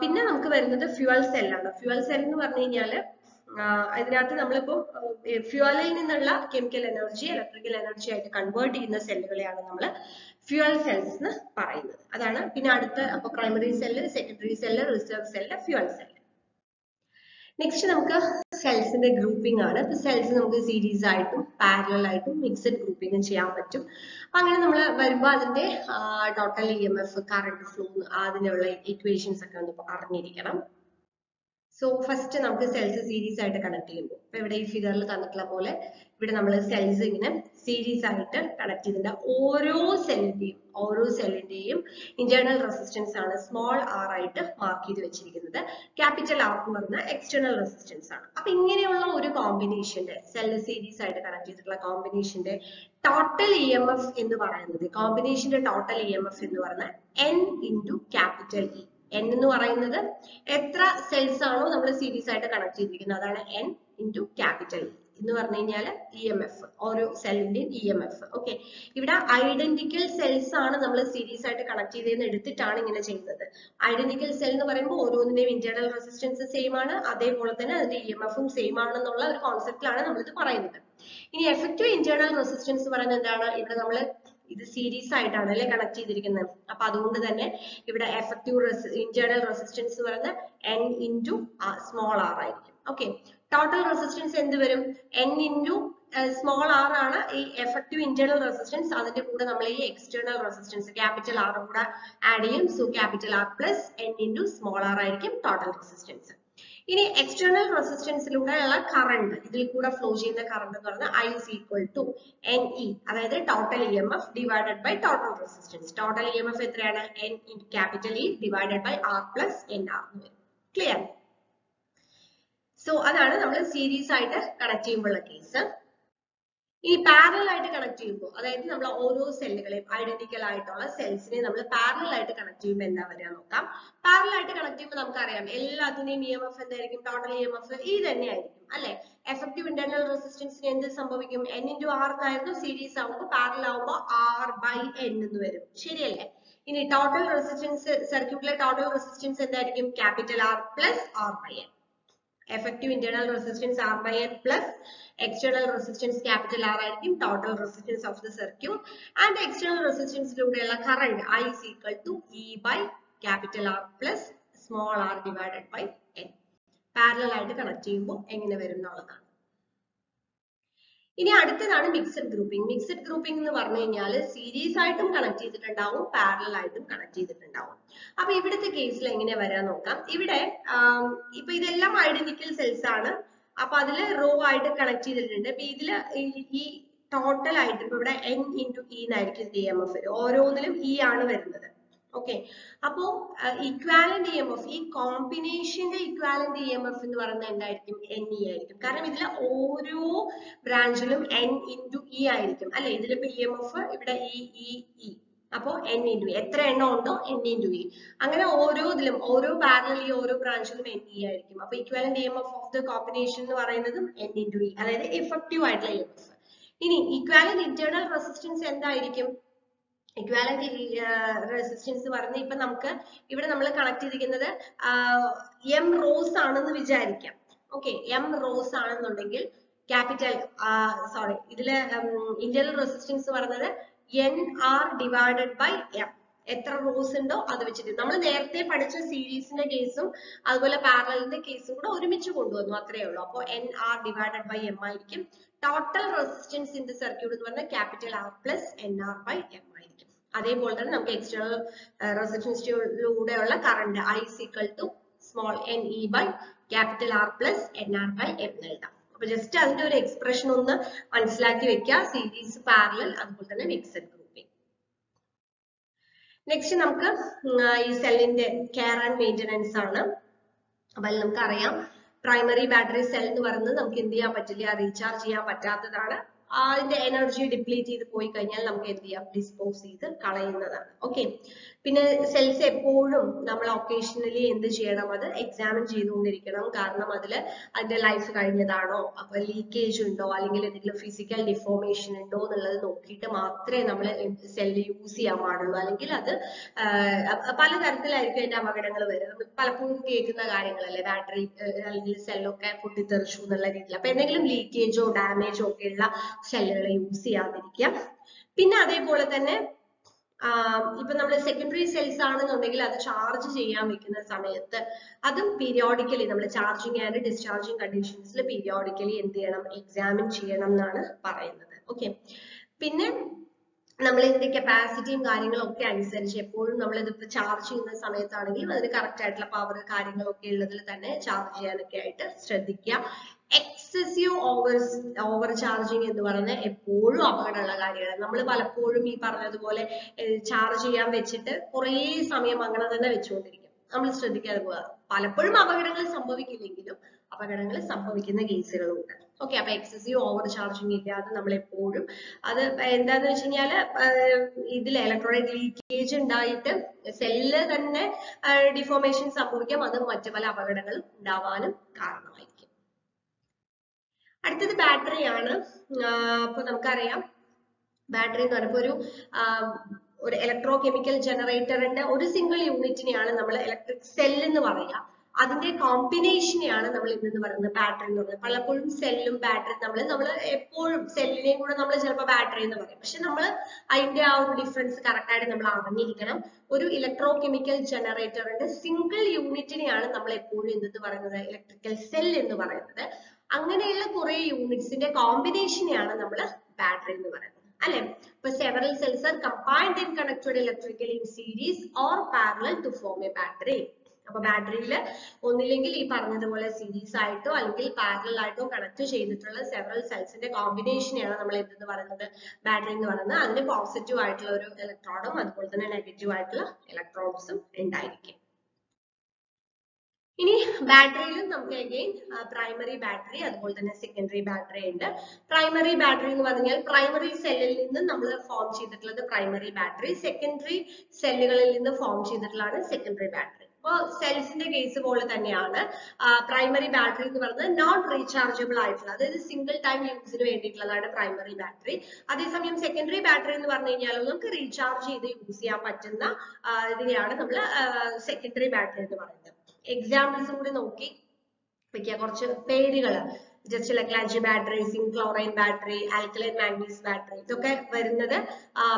പിന്നെ നമുക്ക് വരുന്നത് ഫ്യുവൽ സെല്ലാണ് ഫ്യുവൽ സെൽ എന്ന് പറഞ്ഞു കഴിഞ്ഞാൽ ആ, അതിനകത്ത് നമ്മളിപ്പോ ഫ്യുവലിൽ നിന്നുള്ള കെമിക്കൽ എനർജി ഇലക്ട്രിക്കൽ എനർജി ആയിട്ട് കൺവേർട്ട് ചെയ്യുന്ന സെല്ലുകളെയാണ് നമ്മൾ ഫ്യുവൽ സെൽസ് എന്ന് പറയുന്നത്. അതാണ് പിന്നെ അടുത്ത അപ്പൊ primary cell secondary cell reserve cell fuel cell next നമുക്ക് സെൽസിന്റെ ഗ്രൂപ്പിംഗ് ആണ്. ഇപ്പൊ സെൽസ് നമുക്ക് സീരീസ് ആയിട്ടും പാരലൽ ആയിട്ടും മിക്സഡ് ഗ്രൂപ്പിംഗും ചെയ്യാൻ പറ്റും. അങ്ങനെ നമ്മൾ വരുമ്പോൾ അതിന്റെ total E M F current flow അതിനുള്ള ഇക്വേഷൻസ് ഒക്കെ ഒന്ന് അറിഞ്ഞിരിക്കണം. സോ ഫസ്റ്റ് നമുക്ക് സെൽസ് സീരീസ് ആയിട്ട് കണക്ട് ചെയ്യുമ്പോൾ. ഇപ്പൊ ഇവിടെ ഈ ഫിഗറിൽ തന്നിട്ടുള്ള പോലെ ഇവിടെ നമ്മൾ സെൽസ് ഇങ്ങനെ സീരീസ് ആയിട്ട് കണക്ട് ചെയ്തിട്ടുണ്ട്. ഓരോ സെല്ലിന്റെയും ഓരോ സെല്ലിന്റെയും ഇന്റേണൽ റെസിസ്റ്റൻസ് ആണ് സ്മോൾ ആർ ആയിട്ട് മാർക്ക് ചെയ്ത് വെച്ചിരിക്കുന്നത്. ക്യാപിറ്റൽ ആർ എന്ന് പറഞ്ഞ എക്സ്റ്റേണൽ റെസിസ്റ്റൻസ് ആണ്. അപ്പൊ ഇങ്ങനെയുള്ള ഒരു കോമ്പിനേഷന്റെ സെല്ല് സീരീസ് ആയിട്ട് കണക്ട് ചെയ്തിട്ടുള്ള കോമ്പിനേഷന്റെ ടോട്ടൽ ഇ എം എഫ് എന്ന് പറയുന്നത് കോമ്പിനേഷന്റെ ടോട്ടൽ ഇ എം എഫ് എന്ന് പറഞ്ഞാൽ N into capital E N എന്ന് പറയുന്നത് എത്ര സെൽസ് ആണോ നമ്മൾ സീരീസ് ആയിട്ട് കണക്ട് ചെയ്തിരിക്കുന്നത്. അതാണ് എൻ ഇന്റു ക്യാപിറ്റൽ എന്ന് പറഞ്ഞു കഴിഞ്ഞാൽ ഇ എം എഫ് ഓരോ സെല്ലിന്റെയും ഇ എം എഫ് ഓക്കെ ഇവിടെ ഐഡന്റിക്കൽ സെൽസ് ആണ് നമ്മൾ സീരീസ് ആയിട്ട് കണക്ട് ചെയ്തതെന്ന് എടുത്തിട്ടാണ് ഇങ്ങനെ ചെയ്യുന്നത്. ഐഡന്റിക്കൽ സെൽ എന്ന് പറയുമ്പോൾ ഓരോന്നിന്റെയും ഇന്റേണൽ റെസിസ്റ്റൻസ് സെയിം ആണ്. അതേപോലെ തന്നെ അതിന്റെ ഇ എം എഫും സെയിം ആണെന്നുള്ള ഒരു കോൺസെപ്റ്റിലാണ് നമ്മളിത് പറയുന്നത്. ഇനി എഫക്റ്റീവ് ഇന്റേണൽ റെസിസ്റ്റൻസ് പറയുന്നത് എന്താണ്? ഇവിടെ നമ്മൾ ഇത് സീരീസ് ആയിട്ടാണ് അല്ലെ കണക്ട് ചെയ്തിരിക്കുന്നത്? അപ്പൊ അതുകൊണ്ട് തന്നെ ഇവിടെ എഫക്റ്റീവ് ഇന്റേണൽ റെസിസ്റ്റൻസ് എന്ന് എൻ ഇന്റു സ്മോൾ ആർ ആയിരിക്കും. ഓക്കെ ടോട്ടൽ റെസിസ്റ്റൻസ് എന്ത് വരും? എൻ ഇന്റു സ്മോൾ ആർ ആണ് ഈ എഫക്റ്റീവ് ഇന്റേണൽ റെസിസ്റ്റൻസ് അതിന്റെ കൂടെ നമ്മൾ ഈ എക്സ്റ്റേണൽ റെസിസ്റ്റൻസ് ക്യാപിറ്റൽ ആർ കൂടെ ആഡ് ചെയ്യും. So capital R plus N into small R ആയിരിക്കും ടോട്ടൽ റെസിസ്റ്റൻസ് ഇനി എക്സ്റ്റേണൽ റെസിസ്റ്റൻസിലൂടെയുള്ള കറണ്ട് ഇതിൽ കൂടെ ഫ്ലോ ചെയ്യുന്ന കറണ്ട് എന്ന് പറഞ്ഞാൽ I is equal to N E അതായത് total E M F divided by total resistance total E M F എത്രയാണ്? N E capital E divided by R plus N R clear so അതാണ് നമ്മൾ series ആയിട്ട് connect ചെയ്യുമ്പോഴുള്ള case ഈ parallel ആയിട്ട് connect ചെയ്യുമ്പോൾ അതായത് നമ്മൾ ഓരോ സെല്ലുകളെയും ഐഡന്റിക്കൽ ആയിട്ടുള്ള സെൽസിനെ നമ്മൾ പാരലൽ ആയിട്ട് കണക്ട് ചെയ്യുമ്പോൾ എന്താ വരിക നോക്കാം. പാരലൽ ആയിട്ട് കണക്ട് ചെയ്യുമ്പോൾ നമുക്കറിയാം എല്ലാത്തിന്റെയും ഇ എം എഫ് എന്തായിരിക്കും? ടോട്ടൽ ഇ എം എഫ് ഈ തന്നെയായിരിക്കും അല്ലെ? എഫക്റ്റീവ് ഇന്റർണൽ റെസിസ്റ്റൻസിന് എന്ത് സംഭവിക്കും? എൻ ഇന്റു ആർ എന്നായിരുന്നു സീരീസ് ആവുമ്പോൾ പാരലൽ ആവുമ്പോൾ ആർ ബൈ എൻ എന്ന് വരും. ശരിയല്ലേ? ഇനി ടോട്ടൽ റെസിസ്റ്റൻസ് സർക്യൂട്ടിലെ ടോട്ടൽ റെസിസ്റ്റൻസ് എന്തായിരിക്കും? Capital R plus R by N effective internal resistance R by N plus external resistance capital R ആയിരിക്കും total resistance of the circuit and external resistance ലൂടെയുള്ള current I is equal to E by capital R plus small r divided by N parallel ആയിട്ട് connect ചെയ്യുമ്പോൾ എങ്ങനെ വരും എന്നുള്ളതാണ് ഇനി അടുത്തതാണ് mixed grouping mixed grouping എന്ന് പറഞ്ഞു കഴിഞ്ഞാൽ സീരീസ് ആയിട്ടും കണക്ട് ചെയ്തിട്ടുണ്ടാവും പാരലൽ ആയിട്ടും കണക്ട് ചെയ്തിട്ടുണ്ടാവും. അപ്പൊ ഇവിടുത്തെ കേസിൽ എങ്ങനെ വരാൻ നോക്കാം. ഇവിടെ ഇപ്പൊ ഇതെല്ലാം ഐഡന്റിക്കൽ സെൽസ് ആണ്. അപ്പൊ അതിൽ റോ ആയിട്ട് കണക്ട് ചെയ്തിട്ടുണ്ട്. അപ്പൊ ഇതിൽ ഈ- ടോട്ടൽ ആയിട്ട് ഇപ്പൊ ഇവിടെ എൻ ഇന്റു ഇ എന്നായിരിക്കും ഡി എം എഫ് ഓരോന്നിലും ഇ ആണ് വരുന്നത്. ഓക്കെ അപ്പോ ഇക്വാലന്റ് ഇ എം എഫ് ഈ കോമ്പിനേഷന്റെ ഇക്വാലന്റ് ഇ എം എഫ് എന്ന് പറയുന്നത് എന്തായിരിക്കും? എൻ ഇ ആയിരിക്കും. കാരണം ഇതിലെ ഓരോ ബ്രാഞ്ചിലും എൻ ഇന്റു ഇ ആയിരിക്കും. അല്ലെ? ഇതിലിപ്പോ ഇ എം എഫ് ഇവിടെ ഇ ഇ ഇ അപ്പോ എൻ ഇന്റു എത്ര എണ്ണം ഉണ്ടോ? എൻ ഇന്റു ഇ അങ്ങനെ ഓരോ ഇതിലും ഓരോ പാരലൽ ഈ ഓരോ ബ്രാഞ്ചിലും എൻ ഇ ആയിരിക്കും. അപ്പൊ equivalent E M F of the combination എന്ന് പറയുന്നതും എൻ ഇന്റു ഇ അതായത് എഫക്റ്റീവ് ആയിട്ടുള്ള ഇ എം എഫ് ഇനി ഇക്വാലന്റ് ഇന്റേണൽ റെസിസ്റ്റൻസ് എന്തായിരിക്കും? ഇക്വാലന്റ് റെസിസ്റ്റൻസ് പറഞ്ഞ് ഇപ്പൊ നമുക്ക് ഇവിടെ നമ്മൾ കണക്ട് ചെയ്തിരിക്കുന്നത് എം റോസ് ആണെന്ന് വിചാരിക്കാം. ഓക്കെ എം റോസ് ആണെന്നുണ്ടെങ്കിൽ ക്യാപിറ്റൽ സോറി ഇതിൽ ഇന്റർണൽ റെസിസ്റ്റൻസ് പറഞ്ഞത് N R divided by M എത്ര റോസ് ഉണ്ടോ അത് വെച്ചിട്ട്. നമ്മൾ നേരത്തെ പഠിച്ച സീരീസിന്റെ കേസും അതുപോലെ പാരലിന്റെ കേസും കൂടെ ഒരുമിച്ച് കൊണ്ടുവന്നു. അത്രേ ഉള്ളൂ. അപ്പോൾ N R divided by M ആയിരിക്കും. Total resistance in the circuit എന്ന് പറഞ്ഞാൽ capital R plus N R by M അതേപോലെ തന്നെ നമുക്ക് external റെസിസ്റ്റൻസിലൂടെയുള്ള current I is equal to small N E by capital R plus N R by എന്ന് എഴുതാം. അപ്പൊ just അതിന്റെ ഒരു എക്സ്പ്രഷൻ ഒന്ന് മനസ്സിലാക്കി വെക്കുക. സീരീസ് പാരലൽ അതുപോലെ തന്നെ മിക്സഡ് ഗ്രൂപ്പിംഗ് നെക്സ്റ്റ് നമുക്ക് ഈ സെല്ലിന്റെ കെയർ ആൻഡ് മെയിന്റനൻസ് ആണ്. അപ്പൊ നമുക്കറിയാം. പ്രൈമറി ബാറ്ററി സെൽ എന്ന് പറയുന്നത് നമുക്ക് എന്ത് ചെയ്യാൻ പറ്റില്ല? റീചാർജ് ചെയ്യാൻ പറ്റാത്തതാണ്. അതിന്റെ എനർജി ഡിപ്ലീറ്റ് ചെയ്ത് പോയി കഴിഞ്ഞാൽ നമുക്ക് എന്ത് ചെയ്യാം? ഡിസ്പോസ് ചെയ്ത് കളയുന്നതാണ്. ഓക്കെ പിന്നെ സെൽസ് എപ്പോഴും നമ്മൾ ഒക്കേഷണലി എന്ത് ചെയ്യണം? അത് എക്സാമിൻ ചെയ്തുകൊണ്ടിരിക്കണം. കാരണം അതിൽ അതിന്റെ ലൈഫ് കഴിഞ്ഞതാണോ? അപ്പൊ ലീക്കേജ് ഉണ്ടോ? അല്ലെങ്കിൽ എന്തെങ്കിലും ഫിസിക്കൽ ഡിഫോർമേഷൻ ഉണ്ടോ എന്നുള്ളത് നോക്കിയിട്ട് മാത്രമേ നമ്മൾ സെല്ല് യൂസ് ചെയ്യാൻ പാടുള്ളൂ. അല്ലെങ്കിൽ അത് പല പലതരത്തിലായിരിക്കും അതിന്റെ അപകടങ്ങൾ വരുന്നത് പലപ്പോഴും കേൾക്കുന്ന കാര്യങ്ങളല്ലേ? ബാറ്ററി അല്ലെങ്കിൽ സെല്ലൊക്കെ പൊട്ടിത്തെറിച്ചു എന്നുള്ള രീതിയിൽ. അപ്പൊ എന്തെങ്കിലും ലീക്കേജോ ഡാമേജോ ഒക്കെ ഉള്ള സെല്ലുകൾ യൂസ് ചെയ്യാതിരിക്കുക. പിന്നെ അതേപോലെ തന്നെ ഇപ്പൊ നമ്മൾ സെക്കൻഡറി സെൽസ് ആണെന്നുണ്ടെങ്കിൽ അത് ചാർജ് ചെയ്യാൻ വെക്കുന്ന സമയത്ത് അതും പീരിയോഡിക്കലി നമ്മൾ ചാർജിങ് ആൻഡ് ഡിസ്ചാർജിങ് കണ്ടീഷൻസിൽ പീരിയോഡിക്കലി എന്ത് ചെയ്യണം? എക്സാമിൻ ചെയ്യണം എന്നാണ് പറയുന്നത്. ഓക്കെ പിന്നെ നമ്മൾ ഇതിന്റെ കപ്പാസിറ്റിയും കാര്യങ്ങളും ഒക്കെ അനുസരിച്ച് എപ്പോഴും നമ്മൾ ഇതിപ്പോ ചാർജ് ചെയ്യുന്ന സമയത്താണെങ്കിലും അതിന് കറക്റ്റ് ആയിട്ടുള്ള പവർ കാര്യങ്ങളൊക്കെ ഉള്ളതിൽ തന്നെ ചാർജ് ചെയ്യാനൊക്കെ ആയിട്ട് ശ്രദ്ധിക്കുക. ഓവർ ഓവർ ചാർജിങ് എന്ന് പറയുന്നത് എപ്പോഴും അപകടമുള്ള കാര്യമാണ്. നമ്മൾ പലപ്പോഴും ഈ പറഞ്ഞതുപോലെ ചാർജ് ചെയ്യാൻ വെച്ചിട്ട് കുറേ സമയം അങ്ങനെ തന്നെ വെച്ചുകൊണ്ടിരിക്കും. നമ്മൾ ശ്രദ്ധിക്കാതെ പോവുക പലപ്പോഴും അപകടങ്ങൾ സംഭവിക്കില്ലെങ്കിലും അപകടങ്ങൾ സംഭവിക്കുന്ന കേസുകളുണ്ട്. ഓക്കെ അപ്പൊ എക്സസീവ് ഓവർ ചാർജിങ് ഇല്ലാതെ നമ്മൾ എപ്പോഴും അത് എന്താന്ന് വെച്ച് കഴിഞ്ഞാൽ ഇതിൽ ഇലക്ട്രോണിക് ലീക്കേജ് ഉണ്ടായിട്ട് സെല്ല് തന്നെ ഡിഫോർമേഷൻ സംഭവിക്കാം. അത് മറ്റു പല അപകടങ്ങളും ഉണ്ടാവാനും കാരണമായിരിക്കും അടുത്തത് ബാറ്ററി ആണ്. അപ്പൊ നമുക്കറിയാം. ബാറ്ററി എന്ന് പറയുമ്പോൾ ഒരു ഒരു ഇലക്ട്രോ കെമിക്കൽ ജനറേറ്ററിന്റെ ഒരു സിംഗിൾ യൂണിറ്റിനെയാണ് നമ്മൾ ഇലക്ട്രിക് സെൽ എന്ന് പറയുക. അതിന്റെ കോമ്പിനേഷനെയാണ് നമ്മൾ ഇന്ന് പറയുന്നത് ബാറ്ററി എന്ന് പറയുന്നത്. പലപ്പോഴും സെല്ലും ബാറ്ററി നമ്മൾ നമ്മൾ എപ്പോഴും സെല്ലിനെയും കൂടെ നമ്മൾ ചിലപ്പോൾ ബാറ്ററി എന്ന് പറയും. പക്ഷെ നമ്മൾ അതിന്റെ ആ ഒരു ഡിഫറൻസ് കറക്റ്റ് ആയിട്ട് നമ്മൾ അറിഞ്ഞിരിക്കണം. ഒരു ഇലക്ട്രോ കെമിക്കൽ ജനറേറ്ററിന്റെ സിംഗിൾ യൂണിറ്റിനെയാണ് നമ്മൾ എപ്പോഴും എന്തെന്ന് പറയുന്നത്? ഇലക്ട്രിക്കൽ സെൽ എന്ന് പറയുന്നത്. അങ്ങനെയുള്ള കുറെ യൂണിറ്റ്സിന്റെ കോമ്പിനേഷനെയാണ് നമ്മൾ ബാറ്ററി എന്ന് പറയുന്നത്. അല്ലെ? ഇപ്പൊ several cells are combined and connected electrical in series or parallel to form a battery അപ്പൊ ബാറ്ററിയിൽ ഒന്നില്ലെങ്കിൽ ഈ പറഞ്ഞതുപോലെ സീരീസ് ആയിട്ടോ അല്ലെങ്കിൽ പാരലൽ ആയിട്ടോ കണക്ട് ചെയ്തിട്ടുള്ള സെവറൽ സെൽസിന്റെ കോമ്പിനേഷനെയാണ് നമ്മൾ എന്തെന്ന് പറയുന്നത്? ബാറ്ററി എന്ന് പറയുന്നത്. അതിന് പോസിറ്റീവ് ആയിട്ടുള്ള ഒരു ഇലക്ട്രോണും അതുപോലെ തന്നെ നെഗറ്റീവ് ആയിട്ടുള്ള ഇലക്ട്രോൺസും ഉണ്ടായിരിക്കും. ഇനി ബാറ്ററിയിലും നമുക്ക് അഗെയിൻ പ്രൈമറി ബാറ്ററി അതുപോലെ തന്നെ സെക്കൻഡറി ബാറ്ററി ഉണ്ട്. പ്രൈമറി ബാറ്ററി എന്ന് പറഞ്ഞാൽ പ്രൈമറി സെല്ലിൽ നിന്ന് നമ്മൾ ഫോം ചെയ്തിട്ടുള്ളത് പ്രൈമറി ബാറ്ററി സെക്കൻഡറി സെല്ലുകളിൽ നിന്ന് ഫോം ചെയ്തിട്ടുള്ളതാണ് സെക്കൻഡറി ബാറ്ററി അപ്പോൾ സെൽസിന്റെ കേസ് പോലെ തന്നെയാണ് പ്രൈമറി ബാറ്ററി എന്ന് പറയുന്നത് നോൺ റീചാർജബിൾ ആയിട്ടുള്ള അതായത് സിംഗിൾ ടൈം യൂസിന് വേണ്ടിയിട്ടുള്ളതാണ് പ്രൈമറി ബാറ്ററി അതേസമയം സെക്കൻഡറി ബാറ്ററി എന്ന് പറഞ്ഞു കഴിഞ്ഞാൽ നമുക്ക് റീചാർജ് ചെയ്ത് യൂസ് ചെയ്യാൻ പറ്റുന്ന ഇതിനെയാണ് നമ്മൾ സെക്കൻഡറി ബാറ്ററി എന്ന് പറയുന്നത്. എക്സാമ്പിൾസ് കൂടി നോക്കി. വെക്കുക കുറച്ച് പേരുകൾ just Leclanche battery zinc chlorine battery alkaline manganese battery ഇതൊക്കെ വരുന്നത്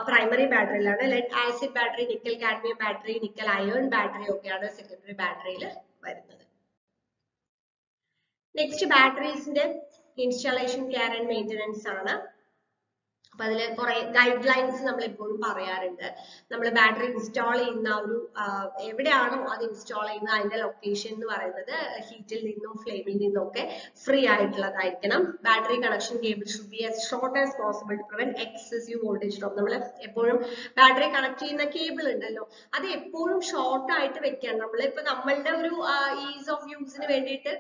primary ബാറ്ററിയിലാണ് like acid battery nickel cadmium battery nickel iron battery ഒക്കെയാണ് സെക്കൻഡറി ബാറ്ററിയിൽ വരുന്നത്. നെക്സ്റ്റ് ബാറ്ററീസിന്റെ ഇൻസ്റ്റാളേഷൻ കെയർ ആൻഡ് മെയിന്റനൻസ് ആണ്. അപ്പൊ അതിൽ കുറെ ഗൈഡ് ലൈൻസ് നമ്മൾ എപ്പോഴും പറയാറുണ്ട്. നമ്മൾ ബാറ്ററി ഇൻസ്റ്റാൾ ചെയ്യുന്ന ഒരു എവിടെയാണോ അത് ഇൻസ്റ്റാൾ ചെയ്യുന്നത് അതിന്റെ ലൊക്കേഷൻ എന്ന് പറയുന്നത് ഹീറ്റിൽ നിന്നും ഫ്ലെയിമിൽ നിന്നും ഒക്കെ free ആയിട്ടുള്ളതായിരിക്കണം. Battery connection cable should be as short as possible to prevent excessive voltage drop നമ്മൾ എപ്പോഴും ബാറ്ററി കണക്ട് ചെയ്യുന്ന കേബിൾ ഉണ്ടല്ലോ അത് എപ്പോഴും ഷോർട്ട് ആയിട്ട് വെക്കണം. നമ്മൾ ഇപ്പൊ നമ്മളുടെ ഒരു ഈസ് ഓഫ് യൂസിന് വേണ്ടിയിട്ട്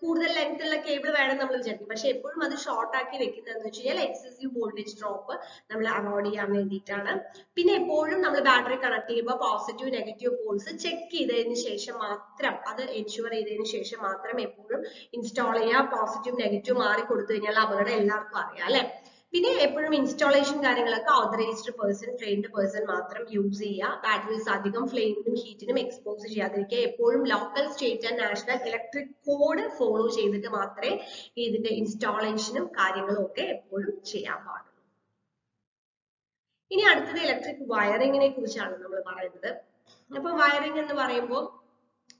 കൂടുതൽ ലെങ്ത് ഉള്ള കേബിൾ വേണം നമ്മൾ വിചാരിക്കും. പക്ഷെ എപ്പോഴും അത് ഷോർട്ട് ആക്കി വെക്കുന്നതെന്ന് വെച്ച് കഴിഞ്ഞാൽ എക്സസീവ് വോൾട്ടേജ് ഡ്രോപ്പ് നമ്മൾ അവോയ്ഡ് ചെയ്യാൻ വേണ്ടിയിട്ടാണ്. പിന്നെ എപ്പോഴും നമ്മൾ ബാറ്ററി കണക്ട് ചെയ്യുമ്പോൾ പോസിറ്റീവ് നെഗറ്റീവ് പോൾസ് ചെക്ക് ചെയ്തതിന് ശേഷം മാത്രം അത് എൻഷുർ ചെയ്തതിന് ശേഷം മാത്രം എപ്പോഴും ഇൻസ്റ്റാൾ ചെയ്യുക. പോസിറ്റീവ് നെഗറ്റീവ് മാറി കൊടുത്തു കഴിഞ്ഞാൽ അപകടം എല്ലാവർക്കും അറിയാം അല്ലെ? പിന്നെ എപ്പോഴും ഇൻസ്റ്റാളേഷൻ കാര്യങ്ങളൊക്കെ ഓതറൈസ്ഡ് പേഴ്സൺ ട്രെയിൻഡ് പേഴ്സൺ മാത്രം യൂസ് ചെയ്യുക. ബാറ്ററീസ് അധികം ഫ്ലെയിമിനും ഹീറ്റിനും എക്സ്പോസ് ചെയ്യാതിരിക്കുക. എപ്പോഴും local state and national electric code follow ചെയ്തിട്ട് മാത്രമേ ഇതിന്റെ ഇൻസ്റ്റാളേഷനും കാര്യങ്ങളും ഒക്കെ എപ്പോഴും ചെയ്യാൻ പാടുള്ളൂ. ഇനി അടുത്തത് ഇലക്ട്രിക് വയറിങ്ങിനെ കുറിച്ചാണ് നമ്മൾ പറയുന്നത്. അപ്പൊ വയറിംഗ് എന്ന് പറയുമ്പോൾ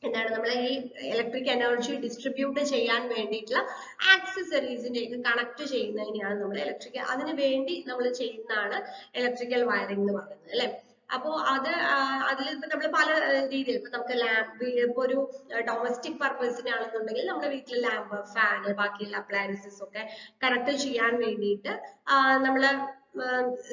എന്താണ് നമ്മൾ ഈ ഇലക്ട്രിക് എനർജി ഡിസ്ട്രിബ്യൂട്ട് ചെയ്യാൻ വേണ്ടിയിട്ടുള്ള ആക്സസറീസിന്റെ ഒക്കെ കണക്ട് ചെയ്യുന്നതിനെയാണ് നമ്മൾ ഇലക്ട്രിക് അതിന് വേണ്ടി നമ്മൾ ചെയ്യുന്നതാണ് ഇലക്ട്രിക്കൽ വയറിംഗ് എന്ന് പറയുന്നത് അല്ലെ? അപ്പോ അത് അതിൽ ഇപ്പൊ നമ്മൾ പല രീതിയിൽ ഇപ്പൊ നമുക്ക് ലാമ്പ് ഇപ്പൊ ഒരു ഡൊമസ്റ്റിക് പർപ്പസിനാണെന്നുണ്ടെങ്കിൽ നമ്മുടെ വീട്ടിലെ ലാമ്പ് ഫാന് ബാക്കിയുള്ള അപ്ലയൻസസ് ഒക്കെ കണക്ട് ചെയ്യാൻ വേണ്ടിയിട്ട് നമ്മൾ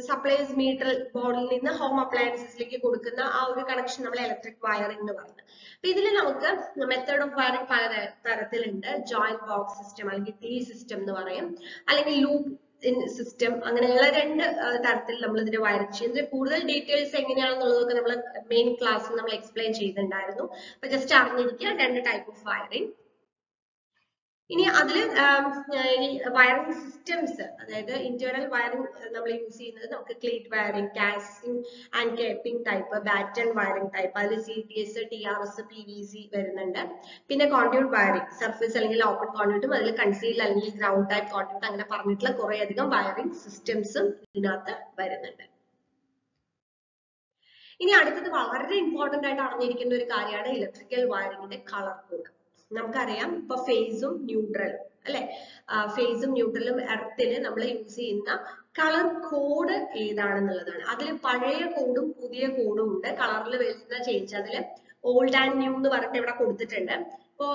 സപ്ലൈസ് മീറ്റർ ബോർഡിൽ നിന്ന് ഹോം അപ്ലയൻസസിലേക്ക് കൊടുക്കുന്ന ആ ഒരു കണക്ഷൻ നമ്മൾ ഇലക്ട്രിക് വയറിംഗ് എന്ന് പറയുന്നത്. അപ്പൊ ഇതിൽ നമുക്ക് മെത്തേഡ് ഓഫ് വയറിംഗ് പല തര- തരത്തിലുണ്ട്. ജോയിന്റ് ബോക്സ് സിസ്റ്റം അല്ലെങ്കിൽ ടി സിസ്റ്റം എന്ന് പറയും. അല്ലെങ്കിൽ ലൂപ്പ് സിസ്റ്റം അങ്ങനെയുള്ള രണ്ട് തരത്തിൽ നമ്മൾ ഇതിന്റെ വയറിംഗ് ചെയ്യും. ഇതിന്റെ കൂടുതൽ ഡീറ്റെയിൽസ് എങ്ങനെയാണെന്നുള്ളതൊക്കെ നമ്മൾ മെയിൻ ക്ലാസ്സിൽ നമ്മൾ എക്സ്പ്ലെയിൻ ചെയ്തിട്ടുണ്ടായിരുന്നു. അപ്പൊ ജസ്റ്റ് അറിഞ്ഞിരിക്കുക. രണ്ട് ടൈപ്പ് ഓഫ് വയറിംഗ് ഇനി അതിൽ ഈ വയറിംഗ് സിസ്റ്റംസ് അതായത് ഇന്റേണൽ വയറിംഗ് നമ്മൾ യൂസ് ചെയ്യുന്നത് നമുക്ക് cleat wiring casing and capping type batten wiring type അതിൽ C T S T R S P V C വരുന്നുണ്ട്. പിന്നെ കോൺട്യൂട്ട് വയറിംഗ് സർഫേസ് അല്ലെങ്കിൽ ഓപ്പൺ കോൺട്യൂട്ടും അതിൽ കൺസീൽ അല്ലെങ്കിൽ ഗ്രൗണ്ട് ടൈപ്പ് കോൺട്യൂട്ട് അങ്ങനെ പറഞ്ഞിട്ടുള്ള കുറെ അധികം വയറിംഗ് സിസ്റ്റംസും ഇതിനകത്ത് വരുന്നുണ്ട്. ഇനി അടുത്തത് വളരെ ഇമ്പോർട്ടന്റ് ആയിട്ട് അറിഞ്ഞിരിക്കേണ്ട ഒരു കാര്യമാണ് ഇലക്ട്രിക്കൽ വയറിംഗിന്റെ കളർ കോഡ് നമുക്കറിയാം. ഇപ്പൊ ഫേസും ന്യൂട്രലും അല്ലെ? ഫേസും ന്യൂട്രലും എർത്തിന് നമ്മൾ യൂസ് ചെയ്യുന്ന കളർ കോഡ് ഏതാണെന്നുള്ളതാണ്. അതിൽ പഴയ കോഡും പുതിയ കോഡും ഉണ്ട്. കളറിൽ വരുന്ന ചേഞ്ച് അതിൽ ഓൾഡ് ആൻഡ് ന്യൂ എന്ന് പറഞ്ഞിട്ട് ഇവിടെ കൊടുത്തിട്ടുണ്ട്. ഇപ്പോ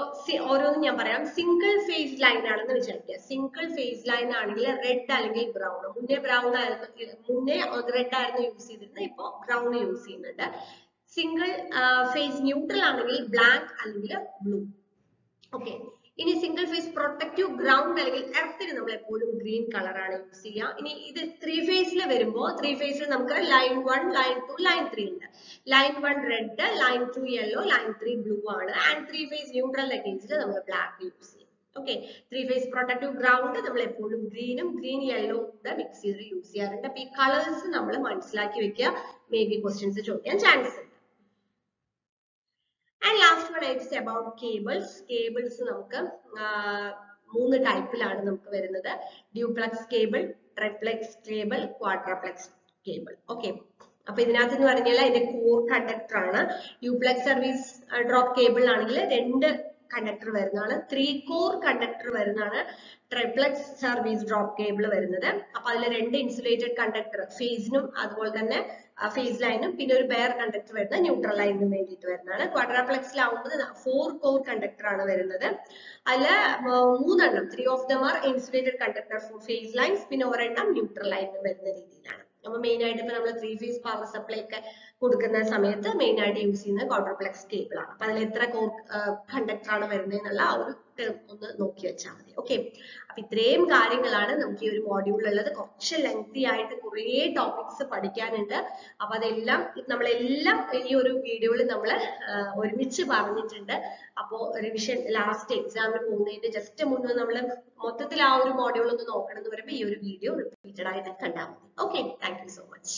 ഓരോന്നും ഞാൻ പറയാം. സിംഗിൾ ഫേസ് ലൈൻ ആണെന്ന് വിചാരിക്കുക. സിംഗിൾ ഫേസ് ലൈൻ ആണെങ്കിൽ റെഡ് അല്ലെങ്കിൽ ബ്രൗൺ മുന്നേ ബ്രൗൺ ആയിരുന്നു മുന്നേ റെഡ് ആയിരുന്നു യൂസ് ചെയ്തിരുന്നത്. ഇപ്പോ ബ്രൗൺ യൂസ് ചെയ്യുന്നുണ്ട്. സിംഗിൾ ഫേസ് ന്യൂട്രൽ ആണെങ്കിൽ ബ്ലാക്ക് അല്ലെങ്കിൽ ബ്ലൂ ഓക്കെ ഇനി സിംഗിൾ ഫേസ് പ്രൊട്ടക്റ്റീവ് ഗ്രൗണ്ട് അല്ലെങ്കിൽ എർത്തിന് നമ്മൾ എപ്പോഴും ഗ്രീൻ കളറാണ് യൂസ് ചെയ്യുക. ഇനി ഇത് ത്രീ ഫേസിൽ വരുമ്പോൾ ത്രീ ഫേസിൽ നമുക്ക് line one line two line three ഉണ്ട്. Line one red line two yellow line three blue ആണ്. ആൻഡ് ത്രീ ഫേസ് ന്യൂട്രൽ കേസിൽ നമ്മൾ ബ്ലാക്ക് യൂസ് ചെയ്യും. Okay three phase protective ground നമ്മൾ എപ്പോഴും ഗ്രീനും ഗ്രീൻ യെല്ലോ കൂടെ മിക്സ് ചെയ്ത് യൂസ് ചെയ്യാറുണ്ട്. അപ്പൊ ഈ കളേഴ്സ് നമ്മൾ മനസ്സിലാക്കി വെക്കുക. മേ ബി ക്വസ്റ്റ്യൻസ് ചോദിക്കാൻ chance and last one it's about cables cables നമുക്ക് മൂന്ന് ടൈപ്പിലാണ് നമുക്ക് വരുന്നത്. Duplex cable triplex cable quadruplex cable okay അപ്പൊ ഇതിനകത്ത് എന്ന് പറഞ്ഞാൽ ഇതിന്റെ കോർ കണ്ടക്ടർ ആണ് ഡ്യൂപ്ലക്സ് സർവീസ് ഡ്രോപ്പ് കേബിൾ ആണെങ്കിൽ രണ്ട് കണ്ടക്ടർ വരുന്നതാണ്. ത്രീ കോർ കണ്ടക്ടർ വരുന്നതാണ്. ട്രിപ്ലക്സ് സർവീസ് ഡ്രോപ്പ് കേബിൾ വരുന്നത്. അപ്പൊ അതിൽ രണ്ട് ഇൻസുലേറ്റഡ് കണ്ടക്ടർ ഫേസിനും അതുപോലെ തന്നെ ഫേസ് ലൈനും പിന്നെ ഒരു ബെയർ കണ്ടക്ടർ വരുന്ന ന്യൂട്രൽ ലൈനിനും വേണ്ടിയിട്ട് വരുന്നതാണ്. ക്വാഡ്രാപ്ലക്സിലാവുമ്പോൾ ഫോർ കോർ കണ്ടക്ടർ ആണ് വരുന്നത്. അതിൽ മൂന്നെണ്ണം three of them are insulated conductor for phase lines പിന്നെ ഒരെണ്ണം ന്യൂട്രൽ ലൈനിനും വരുന്ന രീതിയിലാണ്. അപ്പൊ മെയിൻ ആയിട്ട് ഇപ്പൊ നമ്മൾ ത്രീ ഫേസ് പവർ സപ്ലൈ ഒക്കെ കൊടുക്കുന്ന സമയത്ത് മെയിൻ ആയിട്ട് യൂസ് ചെയ്യുന്നത് ക്വാഡ്രോപ്ലെക്സ് കേബിൾ ആണ്. അപ്പൊ അതിൽ എത്ര കണ്ടക്ടർ ആണ് വരുന്നത് എന്നുള്ള ആ ഒരു ഒന്ന് നോക്കി വെച്ചാൽ മതി. ഓക്കെ അപ്പൊ ഇത്രയും കാര്യങ്ങളാണ് നമുക്ക് ഈ ഒരു മോഡ്യൂൾ ഉള്ളത്. കുറച്ച് ലെങ്തി ആയിട്ട് കുറേ ടോപ്പിക്സ് പഠിക്കാനുണ്ട്. അപ്പൊ അതെല്ലാം നമ്മളെല്ലാം ഈ ഒരു വീഡിയോയിൽ നമ്മൾ ഒരുമിച്ച് പറഞ്ഞിട്ടുണ്ട്. അപ്പോ റിവിഷൻ ലാസ്റ്റ് എക്സാമിന് പോകുന്നതിന്റെ ജസ്റ്റ് മുന്നേ നമ്മൾ മൊത്തത്തിൽ ആ ഒരു മോഡ്യൂൾ ഒന്ന് നോക്കണം എന്ന് പറയുമ്പോൾ ഈ ഒരു വീഡിയോ റിപ്പീറ്റഡ് ആയിട്ട് കണ്ടാൽ മതി. Okay thank you so much